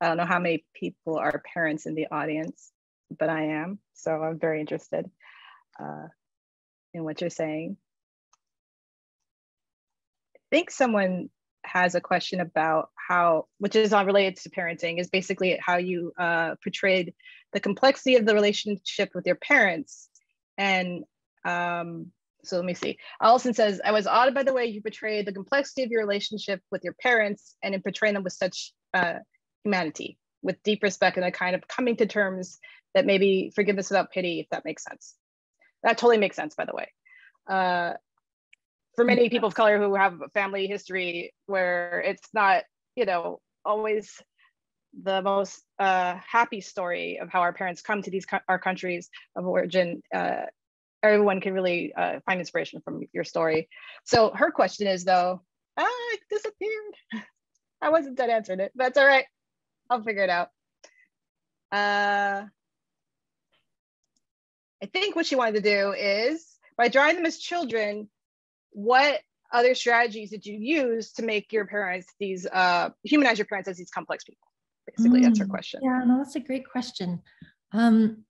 I don't know how many people are parents in the audience, but I am. So I'm very interested uh, in what you're saying. I think someone has a question about how, which is not related to parenting, is basically how you uh, portrayed the complexity of the relationship with your parents. And um, so let me see. Allison says, I was awed by the way you portrayed the complexity of your relationship with your parents and in portraying them with such uh, humanity with deep respect and a kind of coming to terms that maybe forgiveness without pity, if that makes sense. That totally makes sense, by the way. Uh, for many people of color who have a family history where it's not, you know, always the most uh, happy story of how our parents come to these our countries of origin, uh, everyone can really uh, find inspiration from your story. So her question is though, ah, I disappeared. (laughs) I wasn't done answering it. That's all right. I'll figure it out. Uh, I think what she wanted to do is by drawing them as children, what other strategies did you use to make your parents these uh, humanize your parents as these complex people? Basically, mm, that's her mm, question. Yeah, no, that's a great question. Um,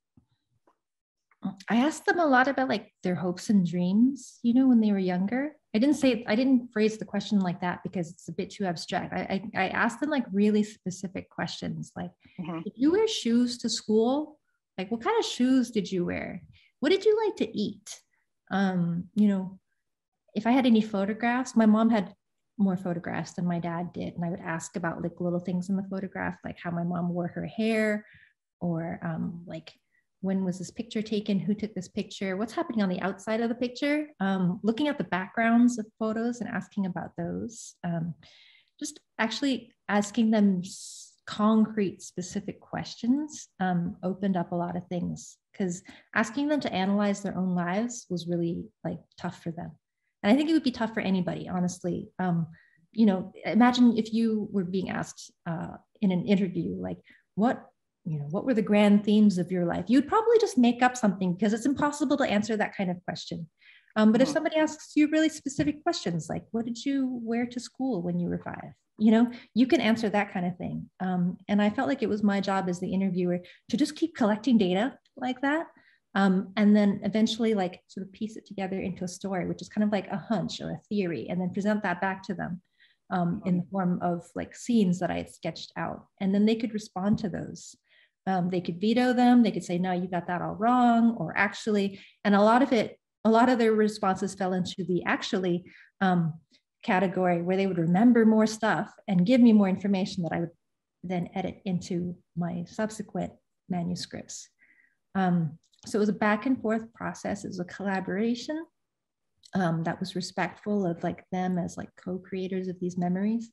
I asked them a lot about like their hopes and dreams, you know, when they were younger. I didn't say, I didn't phrase the question like that because it's a bit too abstract. I, I, I asked them like really specific questions like, mm-hmm. if you wear shoes to school, like what kind of shoes did you wear? What did you like to eat? Um, you know, if I had any photographs, my mom had more photographs than my dad did. And I would ask about like little things in the photograph, like how my mom wore her hair or um, like when was this picture taken? Who took this picture? What's happening on the outside of the picture? Um, looking at the backgrounds of photos and asking about those um, just actually asking them concrete specific questions um, opened up a lot of things. Because asking them to analyze their own lives was really like tough for them. And i think it would be tough for anybody honestly. Um, you know imagine if you were being asked uh, in an interview like what you know what were the grand themes of your life? You'd probably just make up something because it's impossible to answer that kind of question. Um, but if hmm. somebody asks you really specific questions like what did you wear to school when you were five? You know you can answer that kind of thing. Um, and i felt like it was my job as the interviewer to just keep collecting data like that um, and then eventually like sort of piece it together into a story which is kind of like a hunch or a theory and then present that back to them um, in the form of like scenes that i had sketched out. And then they could respond to those um, they could veto them. They could say, no, you got that all wrong, or actually, and a lot of it, a lot of their responses fell into the actually um, category where they would remember more stuff and give me more information that I would then edit into my subsequent manuscripts. Um, so it was a back and forth process. It was a collaboration um, that was respectful of like them as like co-creators of these memories.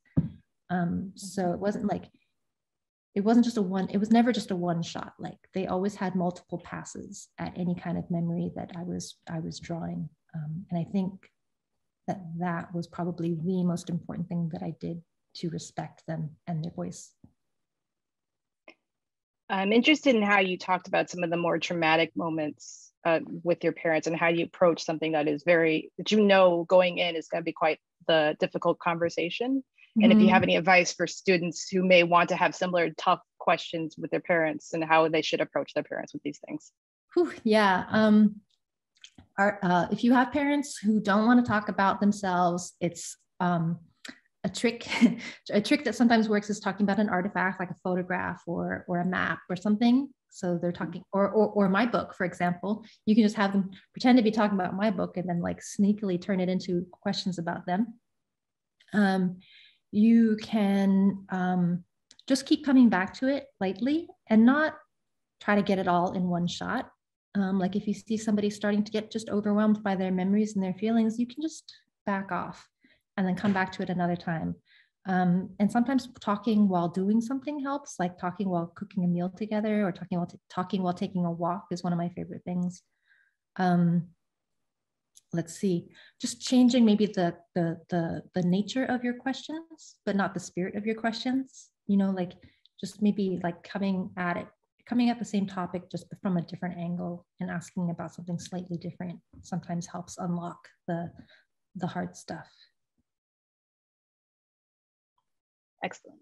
Um, so it wasn't like it wasn't just a one it was never just a one shot. Like they always had multiple passes at any kind of memory that i was i was drawing. Um, and i think that that was probably the most important thing that i did to respect them and their voice. I'm interested in how you talked about some of the more traumatic moments uh, with your parents and how you approach something that is very that you know going in is going to be quite the difficult conversation and if you have mm-hmm. any advice for students who may want to have similar tough questions with their parents and how they should approach their parents with these things. Whew, yeah. Um, our, uh, if you have parents who don't want to talk about themselves, it's um, a trick. (laughs) a trick that sometimes works is talking about an artifact like a photograph or or a map or something. So they're talking, or, or or my book, for example. You can just have them pretend to be talking about my book and then like sneakily turn it into questions about them. Um, you can um, just keep coming back to it lightly and not try to get it all in one shot. Um, like if you see somebody starting to get just overwhelmed by their memories and their feelings, you can just back off and then come back to it another time. Um, and sometimes talking while doing something helps, like talking while cooking a meal together or talking while t- talking while taking a walk is one of my favorite things. Um, let's see, just changing maybe the, the, the, the nature of your questions, but not the spirit of your questions, you know, like just maybe like coming at it, coming at the same topic, just from a different angle and asking about something slightly different sometimes helps unlock the, the hard stuff. Excellent.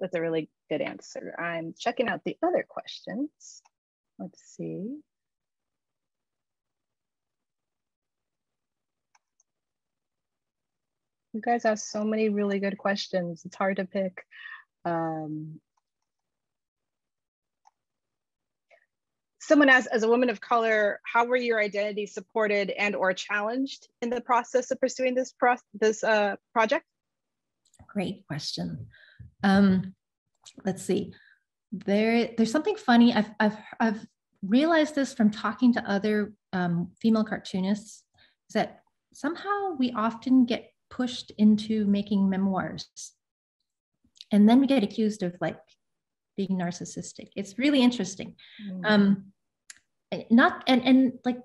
That's a really good answer. I'm checking out the other questions. Let's see. You guys ask so many really good questions. It's hard to pick. Um, someone asked, as a woman of color, how were your identity supported and or challenged in the process of pursuing this, pro this uh, project? Great question. Um, let's see. There, there's something funny. I've, I've, I've realized this from talking to other um, female cartoonists, is that somehow we often get pushed into making memoirs. And then we get accused of like being narcissistic. It's really interesting. Mm. Um, not and and like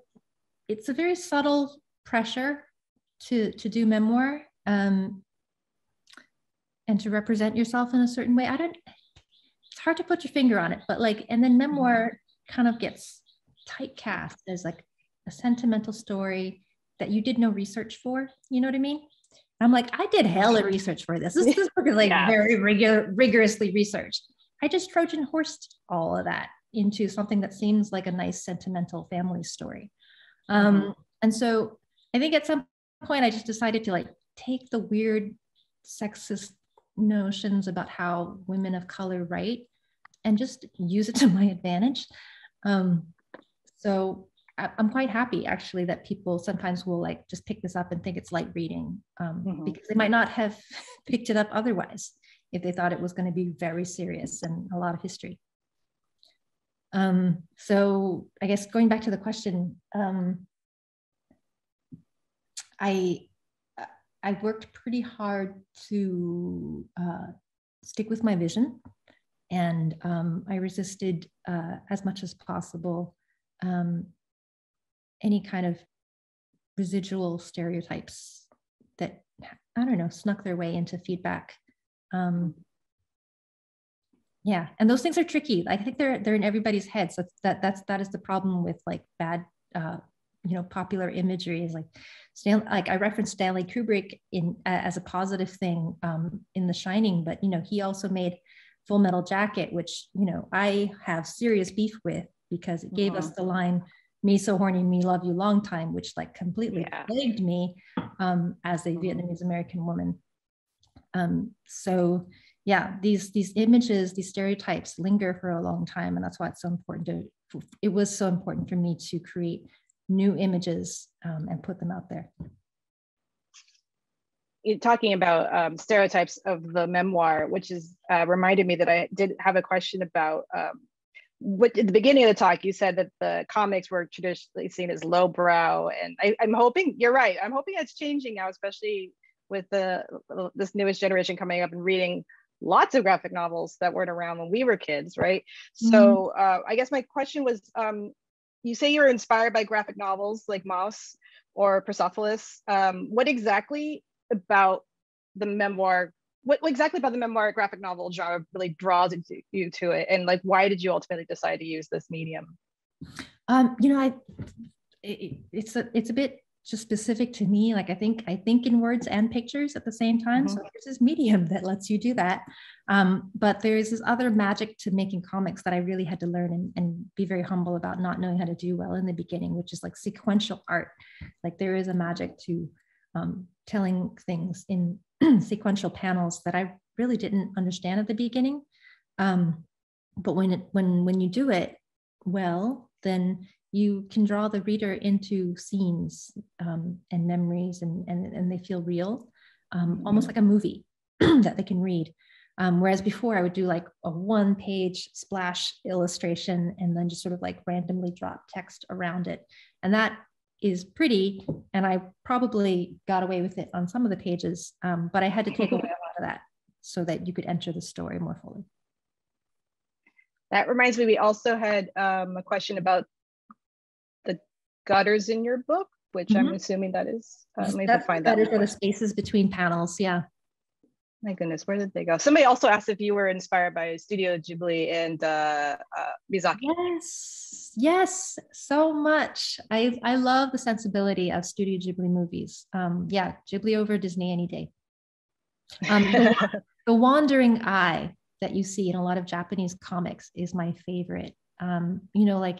it's a very subtle pressure to to do memoir um, and to represent yourself in a certain way. I don't. It's hard to put your finger on it, but like, and then memoir mm. kind of gets typecast as like a sentimental story that you did no research for. You know what I mean? I'm like, I did hella research for this. This, this book is like yeah. very rigor, rigorously researched. I just Trojan horsed all of that into something that seems like a nice sentimental family story. Um, mm-hmm. And so I think at some point I just decided to like take the weird sexist notions about how women of color write and just use it to my advantage. Um, so I, am quite happy actually that people sometimes will like just pick this up and think it's light reading um, mm-hmm. because they might not have (laughs) picked it up otherwise if they thought it was going to be very serious and a lot of history. Um, so I guess going back to the question, um, I I worked pretty hard to uh, stick with my vision, and um, I resisted uh, as much as possible um, any kind of residual stereotypes that I don't know snuck their way into feedback. Um, yeah, and those things are tricky. I think they're they're in everybody's heads. That's that that's that is the problem with like bad uh, you know popular imagery is like Stan, like I referenced Stanley Kubrick in uh, as a positive thing um, in The Shining, but you know he also made Full Metal Jacket, which you know I have serious beef with because it gave us mm-hmm. the line "Me so horny, me love you long time," which like completely yeah. plagued me um, as a mm-hmm. Vietnamese American woman. Um, so yeah, these these images, these stereotypes linger for a long time, and that's why it's so important to. It was so important for me to create new images um, and put them out there. You're talking about um, stereotypes of the memoir, which is uh, reminded me that I did have a question about what at the beginning of the talk you said that the comics were traditionally seen as lowbrow, and I, I'm hoping you're right. I'm hoping that's changing now, especially with the this newest generation coming up and reading lots of graphic novels that weren't around when we were kids, right? Mm-hmm. So uh, I guess my question was, um, you say you're inspired by graphic novels like Maus or Persepolis. Um, what exactly about the memoir? What, exactly about the memoir graphic novel genre really draws you to it, and like why did you ultimately decide to use this medium? Um, you know, I it, it's a it's a bit just specific to me. Like I think I think in words and pictures at the same time. Mm-hmm. So there's this medium that lets you do that. Um, but there's this other magic to making comics that I really had to learn and, and be very humble about not knowing how to do well in the beginning, which is like sequential art. Like there is a magic to um, telling things in (clears throat) sequential panels that I really didn't understand at the beginning. Um, but when it when when you do it well, then you can draw the reader into scenes um, and memories and, and, and they feel real, um, almost mm-hmm. like a movie (clears throat) that they can read. Um, whereas before I would do like a one page splash illustration and then just sort of like randomly drop text around it. And that is pretty. And I probably got away with it on some of the pages, um, but I had to take away a lot of that so that you could enter the story more fully. That reminds me, we also had um, a question about the gutters in your book, which mm-hmm. I'm assuming that is. Uh, maybe find that. Gutters are the spaces between panels. Yeah. My goodness, where did they go? Somebody also asked if you were inspired by Studio Ghibli and uh, uh, Miyazaki. Yes, yes, so much. I I love the sensibility of Studio Ghibli movies. Um, yeah, Ghibli over Disney any day. Um, the, (laughs) the wandering eye that you see in a lot of Japanese comics is my favorite. Um, you know, like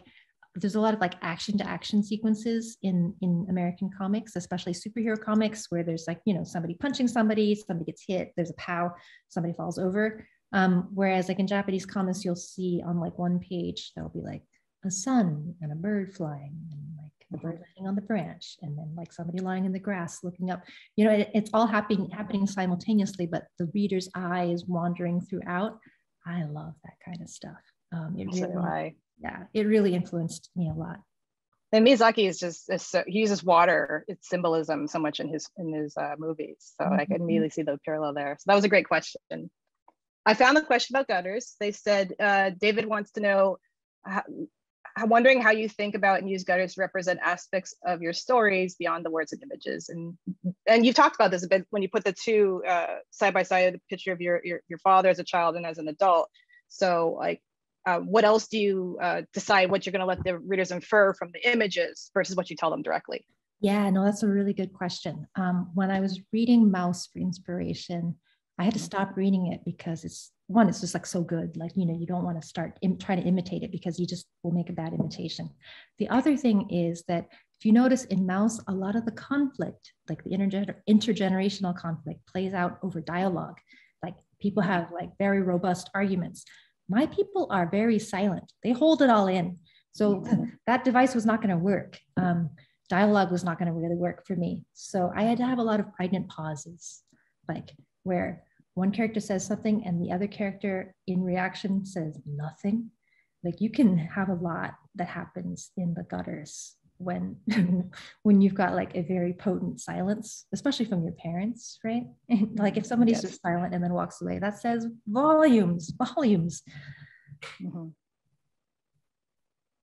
there's a lot of like action to action sequences in in American comics, especially superhero comics, where there's like you know somebody punching somebody, somebody gets hit, there's a pow, somebody falls over. Um, whereas like in Japanese comics, you'll see on like one page there'll be like a sun and a bird flying and like the bird landing on the branch and then like somebody lying in the grass looking up. You know, it, it's all happening happening simultaneously, but the reader's eye is wandering throughout. I love that kind of stuff. Um, it really, yeah, it really influenced me a lot. And Miyazaki is just is so, he uses water, its symbolism so much in his in his uh, movies. So mm-hmm. I can immediately see the parallel there. So that was a great question. I found the question about gutters. They said uh, David wants to know, how, wondering how you think about and use gutters to represent aspects of your stories beyond the words and images. And and you've talked about this a bit when you put the two uh, side by side, the picture of your, your your father as a child and as an adult. So like uh, what else do you uh, decide what you're going to let the readers infer from the images versus what you tell them directly? Yeah, no, that's a really good question. Um, when I was reading Maus for inspiration, I had to mm-hmm. stop reading it because it's one it's just like so good like you know you don't want to start Im- trying to imitate it because you just will make a bad imitation the other thing is that if you notice in Maus a lot of the conflict like the intergener- intergenerational conflict plays out over dialogue like people have like very robust arguments my people are very silent. They hold it all in. So that device was not going to work. Um, dialogue was not going to really work for me. So i had to have a lot of pregnant pauses like where one character says something and the other character in reaction says nothing. Like you can have a lot that happens in the gutters when (laughs) when you've got like a very potent silence especially from your parents right (laughs) like if somebody's yes. just silent and then walks away that says volumes (laughs) volumes mm-hmm.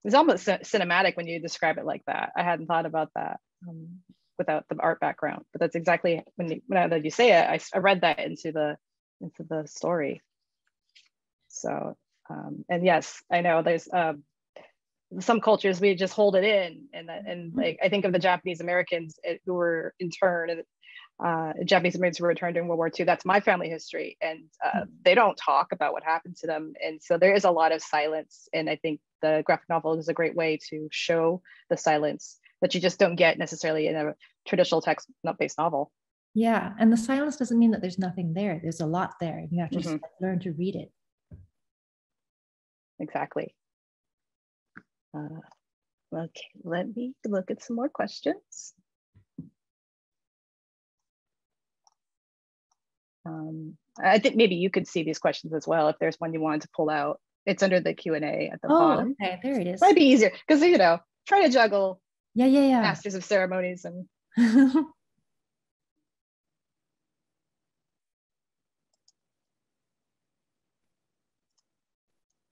it's almost cinematic when you describe it like that i hadn't thought about that um, without the art background but that's exactly when you, when you say it I, I read that into the into the story. So, um, and yes, I know there's uh, some cultures we just hold it in, and and mm-hmm. like I think of the Japanese Americans eh, who were interned, uh, Japanese Americans who were interned during World War II. That's my family history, and uh, mm-hmm. they don't talk about what happened to them, and so there is a lot of silence. And I think the graphic novel is a great way to show the silence that you just don't get necessarily in a traditional text-based novel. Yeah. And the silence doesn't mean that there's nothing there. There's a lot there. And you have to mm-hmm. learn to read it. Exactly. Uh, okay, let me look at some more questions. Um, I think maybe you could see these questions as well if there's one you wanted to pull out. It's under the Q and A at the oh, bottom. Okay, there it is. Might be easier because you know try to juggle. Yeah, yeah, yeah. Masters of ceremonies and (laughs)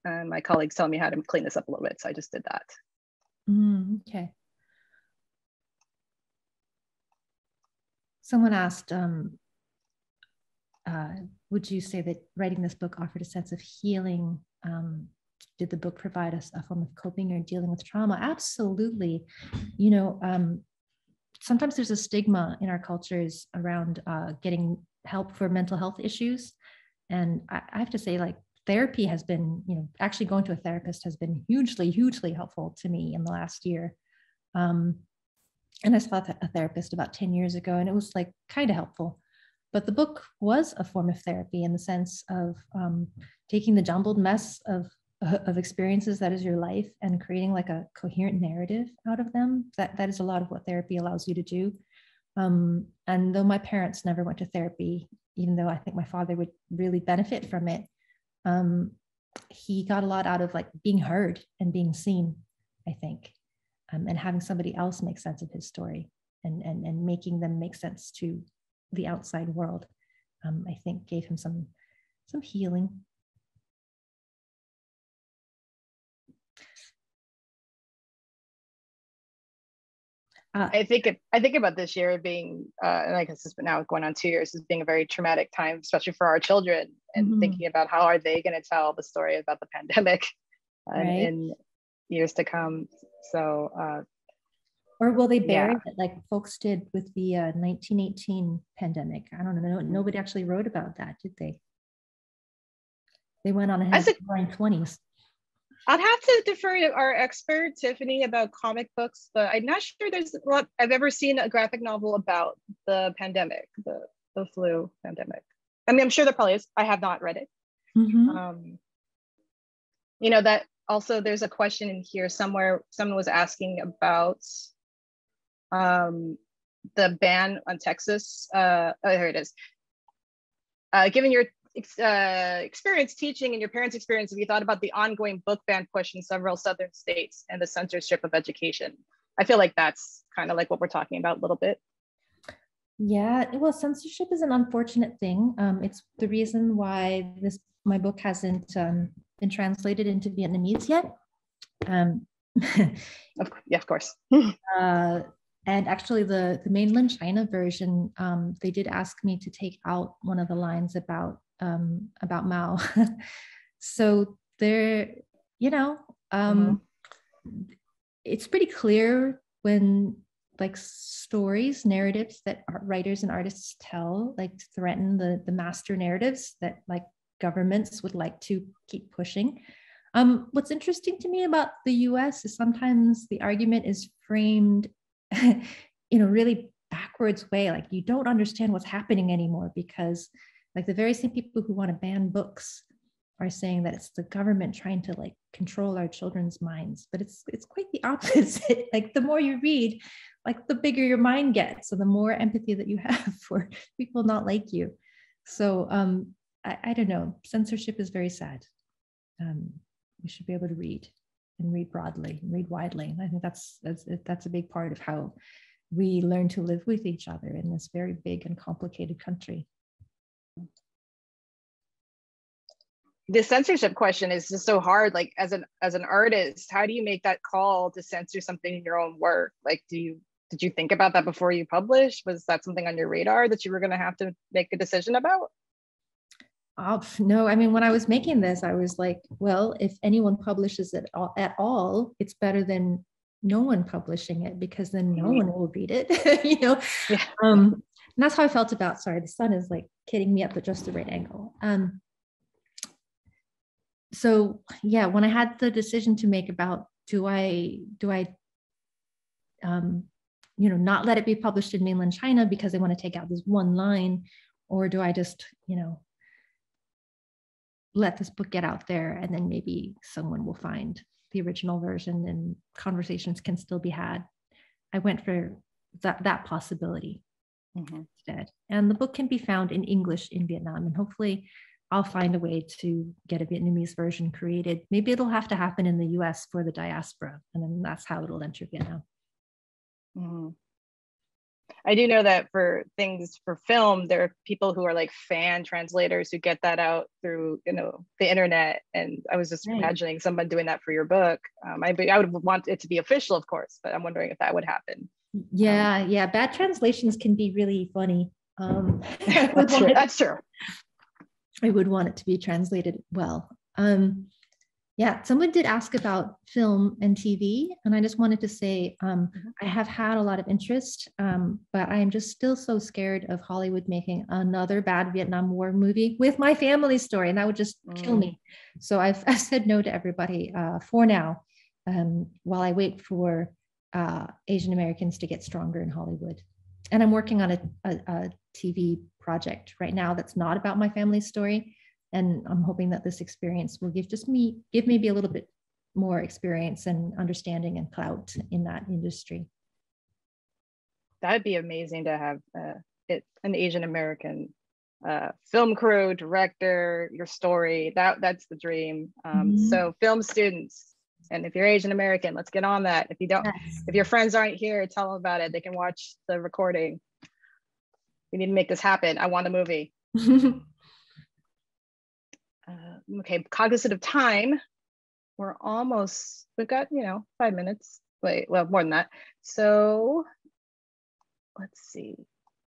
and my colleagues tell me how to clean this up a little bit. So I just did that. Mm, okay. Someone asked, um, uh, would you say that writing this book offered a sense of healing? Um, did the book provide us a form of coping or dealing with trauma? Absolutely. You know, um, sometimes there's a stigma in our cultures around uh, getting help for mental health issues. And I, I have to say, like, therapy has been, you know, actually going to a therapist has been hugely, hugely helpful to me in the last year. Um, and I saw a therapist about 10 years ago, and it was like kind of helpful. But the book was a form of therapy in the sense of um, taking the jumbled mess of of experiences that is your life and creating like a coherent narrative out of them. That that is a lot of what therapy allows you to do. Um, and though my parents never went to therapy, even though I think my father would really benefit from it, um, he got a lot out of like being heard and being seen, I think, um, and having somebody else make sense of his story and, and, and making them make sense to the outside world, um, I think gave him some, some healing. Uh, I think it, I think about this year being, uh, and I guess it's been now going on two years, as being a very traumatic time, especially for our children, and mm-hmm. thinking about how are they going to tell the story about the pandemic (laughs) uh, right. in years to come. So, uh, or will they bury yeah. it like folks did with the 1918 uh, pandemic? I don't know. Nobody actually wrote about that, did they? They went on ahead in the 20s. I'd have to defer to our expert Tiffany about comic books, but I'm not sure there's what I've ever seen a graphic novel about the pandemic, the the flu pandemic. I mean, I'm sure there probably is. I have not read it. Mm-hmm. Um, you know that also there's a question in here somewhere. Someone was asking about um, the ban on Texas. Uh, oh, here it is. Uh, given your uh, experience teaching and your parents' experience, have you thought about the ongoing book ban push in several southern states and the censorship of education? I feel like that's kind of like what we're talking about a little bit. Yeah, well, censorship is an unfortunate thing. Um, it's the reason why this my book hasn't um, been translated into Vietnamese yet. Um, (laughs) yeah, of course. (laughs) uh, and actually, the the mainland China version, um, they did ask me to take out one of the lines about um, about Mao. (laughs) so there, you know, um, mm-hmm. it's pretty clear when like stories, narratives that writers and artists tell, like threaten the the master narratives that like governments would like to keep pushing. Um, what's interesting to me about the US is sometimes the argument is framed (laughs) in a really backwards way, like you don't understand what's happening anymore because like the very same people who want to ban books are saying that it's the government trying to like control our children's minds but it's it's quite the (laughs) opposite. Like the more you read like the bigger your mind gets so the more empathy that you (laughs) have for people not like you. So um i, I don't know. Censorship is very sad. Um we should be able to read and read broadly and read widely. I think that's that's that's a big part of how we learn to live with each other in this very big and complicated country the censorship question is just so hard. Like as an as an artist how do you make that call to censor something in your own work? Like do you did you think about that before you published? Was that something on your radar that you were going to have to make a decision about? Oh, no i mean when i was making this i was like well if anyone publishes it all, at all it's better than no one publishing it because then no mm-hmm. one will read it (laughs) you know? Yeah. um and that's how i felt about sorry the sun is like hitting me up at just the right angle. Um so yeah when i had the decision to make about do i do i um, you know not let it be published in mainland china because they want to take out this one line or do i just you know let this book get out there and then maybe someone will find the original version and conversations can still be had i went for that that possibility mm-hmm. instead and the book can be found in english in vietnam and hopefully I'll find a way to get a Vietnamese version created. Maybe it'll have to happen in the US for the diaspora, and then that's how it'll enter Vietnam. Mm-hmm. I do know that for things for film, there are people who are like fan translators who get that out through you know the internet. And I was just right. imagining someone doing that for your book. Um, I I would want it to be official, of course, but I'm wondering if that would happen. Yeah, um, yeah. Bad translations can be really funny. Um, (laughs) that's, true. that's true. I would want it to be translated well. Um, yeah, someone did ask about film and TV, and I just wanted to say um, mm-hmm. I have had a lot of interest, um, but I am just still so scared of Hollywood making another bad Vietnam War movie with my family story, and that would just kill me. Mm. So I've, (laughs) I've, said no to everybody uh, for now, um, while I wait for uh, Asian Americans to get stronger in Hollywood. And I'm working on a, a, a TV project right now that's not about my family's story. And I'm hoping that this experience will give just me, give maybe a little bit more experience and understanding and clout in that industry. That'd be amazing to have uh, it, an Asian American uh, film crew, director, your story. That that's the dream. Um, mm-hmm. So film students, and if you're Asian American, let's get on that. If you don't, yes. if your friends aren't here, tell them about it. They can watch the recording we need to make this happen. I want a movie. (laughs) uh, okay, cognizant of time. We're almost, we've got, you know, five minutes. Wait, well, more than that. So let's see.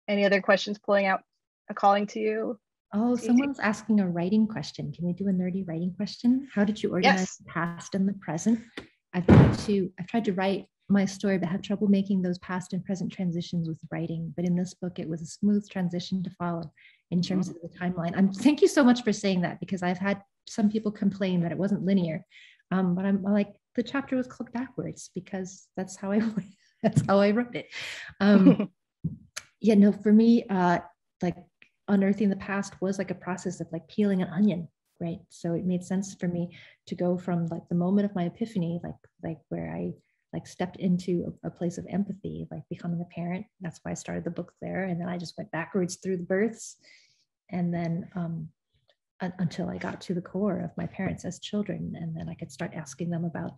Any other questions pulling out a calling to you? Oh, someone's asking a writing question. Can we do a nerdy writing question? How did you organize yes. the past and the present? I've tried to I've tried to write my story, but had trouble making those past and present transitions with writing. But in this book, it was a smooth transition to follow in terms of the timeline. I'm thank you so much for saying that because I've had some people complain that it wasn't linear. Um, but I'm like the chapter was called backwards because that's how I (laughs) that's how I wrote it. Um, (laughs) yeah, no, for me, uh, like unearthing the past was like a process of like peeling an onion right so it made sense for me to go from like the moment of my epiphany like like where i like stepped into a, a, place of empathy, like becoming a parent. That's why I started the book there. And then I just went backwards through the births. And then um, until I got to the core of my parents as children. And then I could start asking them about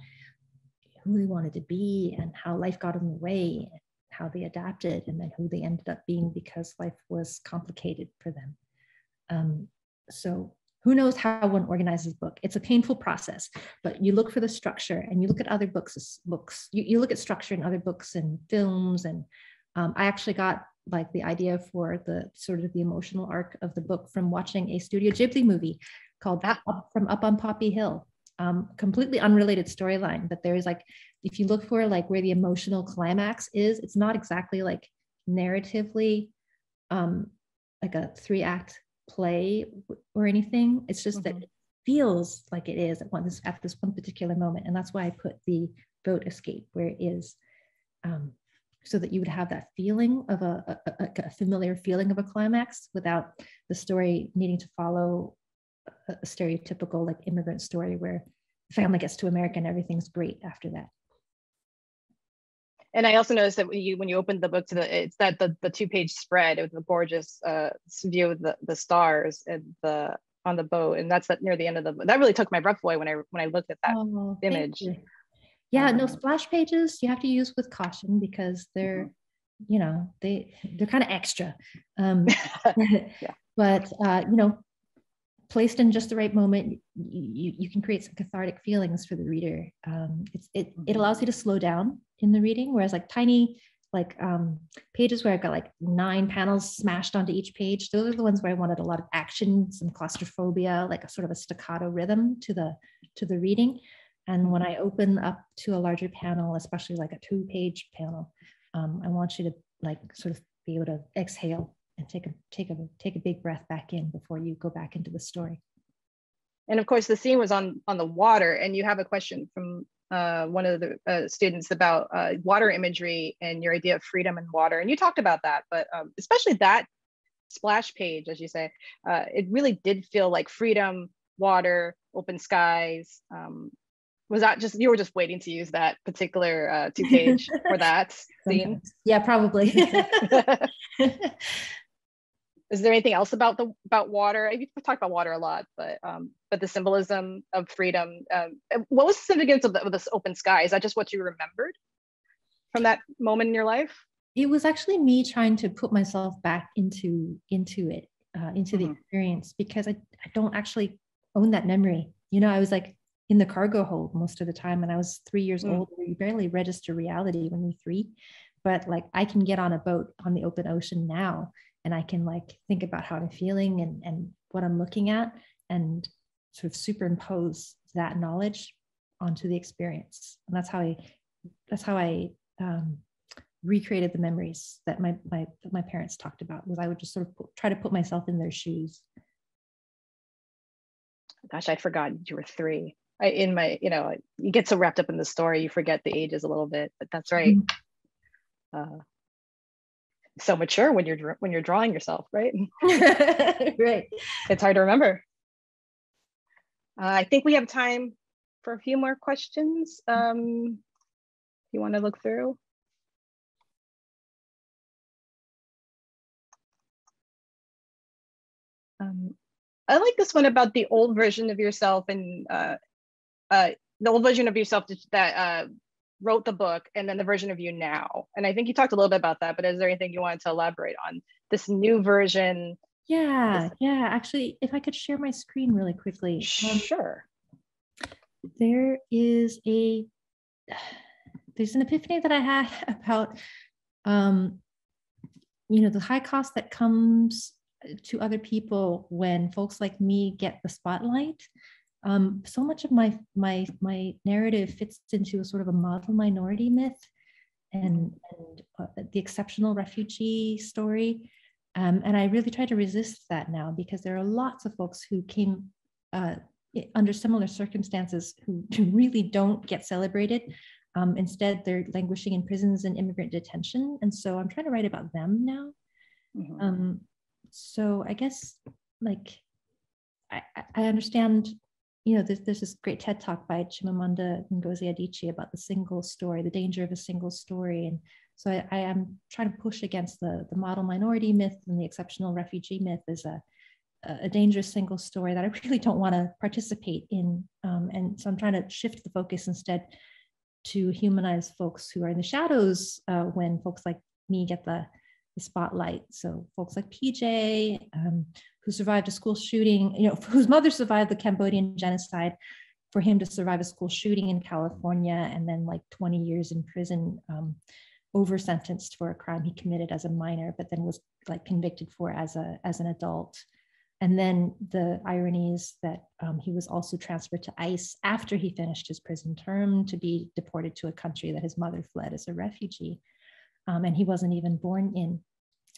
who they wanted to be and how life got in the way, how they adapted, and then who they ended up being because life was complicated for them. Um, so who knows how one organizes a book it's a painful process but you look for the structure and you look at other books books you, you look at structure in other books and films and um, i actually got like the idea for the sort of the emotional arc of the book from watching a studio ghibli movie called up from up on poppy hill um, completely unrelated storyline but there's like if you look for like where the emotional climax is it's not exactly like narratively um, like a three act play or anything. It's just Mhm. that it feels like it is at one at this one particular moment, and that's why I put the boat escape where it is, um, so that you would have that feeling of a, a- a familiar feeling of a climax without the story needing to follow a, stereotypical like immigrant story where the family gets to America and everything's great after that. And I also noticed that when you when you opened the book to the it's that the, the two page spread with the gorgeous uh, view of the, the stars and the on the boat, and that's that near the end of the that really took my breath away when I when I looked at that. Oh, image. Yeah, no Um, splash pages you have to use with caution because they're, you know, they they're kind of extra. Um, (laughs) Yeah. (laughs) But uh, you know, placed in just the right moment, you, you can create some cathartic feelings for the reader. Um, it's, it it Mhm. allows you to slow down in the reading, whereas like tiny like um, pages where I've got like nine panels smashed onto each page, those are the ones where I wanted a lot of action, some claustrophobia, like a sort of a staccato rhythm to the to the reading. And when I open up to a larger panel, especially like a two page panel, um, I want you to like sort of be able to exhale and take a take a take a big breath back in before you go back into the story. And of course, the scene was on on the water, and you have a question from uh, one of the uh, students about uh, water imagery and your idea of freedom and water. And you talked about that, but um, especially that splash page, as you say, uh, it really did feel like freedom, water, open skies. Um, was that just you were just waiting to use that particular uh, two page (laughs) for that scene? Yeah, probably. (laughs) (laughs) Is there anything else about the about water? We talk about water a lot, but um, but the symbolism of freedom. Um, what was the significance of, the, of this open sky? Is that just what you remembered from that moment in your life? it was actually me trying to put myself back into into it uh, into the Mhm. experience because I, I don't actually own that memory you know i was like in the cargo hold most of the time and i was three years Mm. old you barely register reality when you're three but like i can get on a boat on the open ocean now and i can like think about how i'm feeling and and what i'm looking at and sort of superimpose that knowledge onto the experience and that's how i that's how i um, recreated the memories that my my that my parents talked about was I would just sort of put, try to put myself in their shoes. Gosh, I'd forgotten you were three. I, in my, you know, you get so wrapped up in the story, you forget the ages a little bit. But that's right. Uh, so mature when you're when you're drawing yourself, right? (laughs) (laughs) right. It's hard to remember. Uh, I think we have time for a few more questions. Um, you want to look through? Um, I like this one about the old version of yourself and uh, uh, the old version of yourself that uh, wrote the book and then the version of you now. And I think you talked a little bit about that, but is there anything you wanted to elaborate on this new version? Yeah, yeah. Actually, if I could share my screen really quickly. Um, Sure. there is a (sighs) there's an epiphany that I had (laughs) about um, you know the high cost that comes to other people when folks like me get the spotlight. Um, so much of my my my narrative fits into a sort of a model minority myth and, and uh, the exceptional refugee story. Um, and I really try to resist that now because there are lots of folks who came uh, under similar circumstances who, who really don't get celebrated. Um, instead, they're languishing in prisons and immigrant detention. And so I'm trying to write about them now. Mhm. Um, so I guess like I- I understand, you know, there's, there's this great TED talk by Chimamanda Ngozi Adichie about the single story, the danger of a single story. And so I, I am trying to push against the, the model minority myth and the exceptional refugee myth as a, a dangerous single story that I (laughs) really don't want to participate in. Um, and so I'm trying to shift the focus instead to humanize folks who are in the shadows uh, when folks like me get the, the spotlight. So folks like PJ, um, who survived a school shooting, you know, (laughs) whose mother survived the Cambodian genocide, for him to survive a school shooting in California and then like 20 years in prison, um, over sentenced for a crime he committed as a minor, but then was like convicted for as a as an adult. And then the irony is that um, he was also transferred to ICE after he finished his prison term to be deported to a country that his mother fled as a refugee. Um, and he wasn't even born in.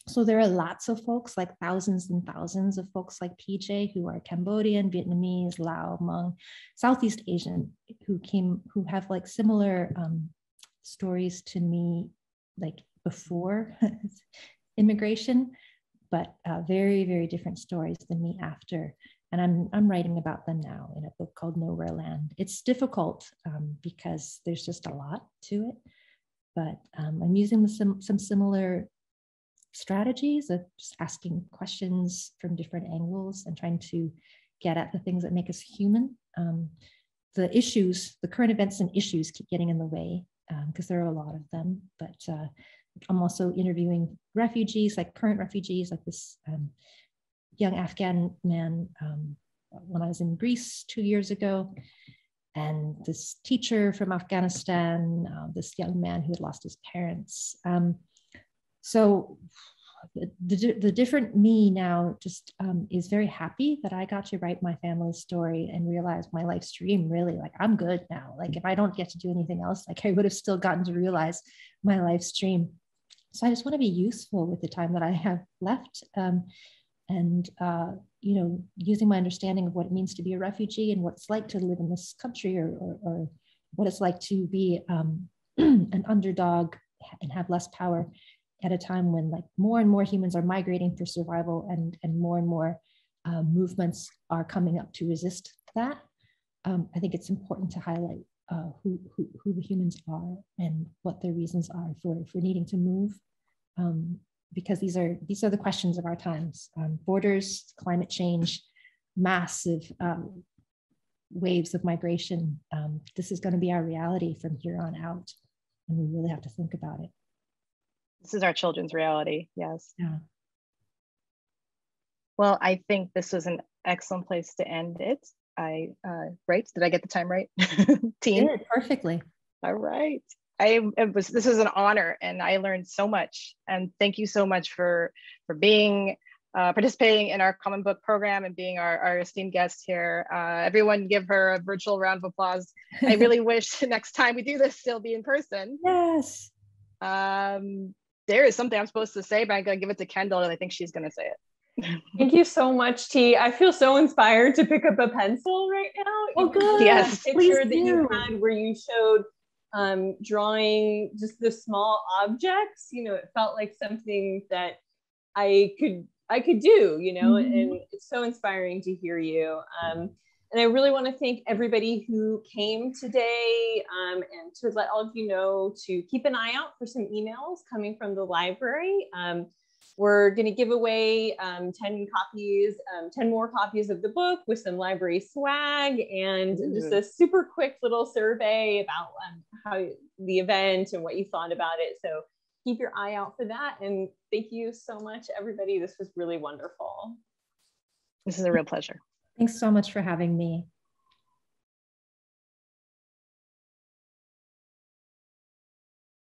So there are lots of folks, like thousands and thousands of folks like PJ who are Cambodian, Vietnamese, Lao, Hmong, Southeast Asian, who came, who have like similar um, stories to me, like before (laughs) immigration, but uh, very, very different stories than me after. And I'm, I'm writing about them now in a book called Nowhere Land. It's difficult um, because there's just a lot to it, but um, I'm using some, some similar strategies of just asking questions from different angles and trying to get at the things that make us human. Um, the issues, the current events and issues keep getting in the way because um, there are a lot of them. But uh, I'm also interviewing refugees, like current refugees, like this um, young Afghan man um, when I was in Greece two years ago. And this teacher from Afghanistan, uh, this young man who had lost his parents. Um, so the, the different me now just um, is very happy that I got to write my family's story and realize my life's dream really like I'm good now. Like if I don't get to do anything else, like I would have still gotten to realize my life's dream. So I just want to be useful with the time that I have left. Um, and uh, you know, using my understanding of what it means to be a refugee and what it's like to live in this country or, or, or what it's like to be um, (clears throat) an underdog and have less power at a time when like more and more humans are migrating for survival and, and more and more uh, movements are coming up to resist that. Um, I think it's important to highlight uh, who, who, who, the humans are and what their reasons are for, for needing to move. Um, because these are, these are the questions of our times. Um, borders, climate change, massive um, waves of migration. Um, this is gonna be our reality from here on out. And we really have to think about it. This is our children's reality. Yes. Yeah. Well, I think this was an excellent place to end it. I uh, right? Did I get the time right? (laughs) Team perfectly. All right. I it was this is an honor, and I learned so much. And thank you so much for for being uh, participating in our common book program and being our, our esteemed guest here. Uh, everyone give her a virtual round of applause. I (laughs) really wish next time we do this, still be in person. Yes. Um, there is something I'm supposed to say, but I'm gonna give it to Kendall, and I think she's gonna say it. Thank you so much, Thi. I feel so inspired to pick up a pencil right now. Oh, good. Yes, picture that you had where you showed um, drawing just the small objects. You know, it felt like something that I could I could do. You know, mm-hmm. and it's so inspiring to hear you. Um, and I really want to thank everybody who came today um, and to let all of you know to keep an eye out for some emails coming from the library. Um, we're going to give away um, 10 copies, um, 10 more copies of the book with some library swag and Ooh. just a super quick little survey about um, how the event and what you thought about it. So keep your eye out for that. And thank you so much, everybody. This was really wonderful. This is a real pleasure. Thanks so much for having me.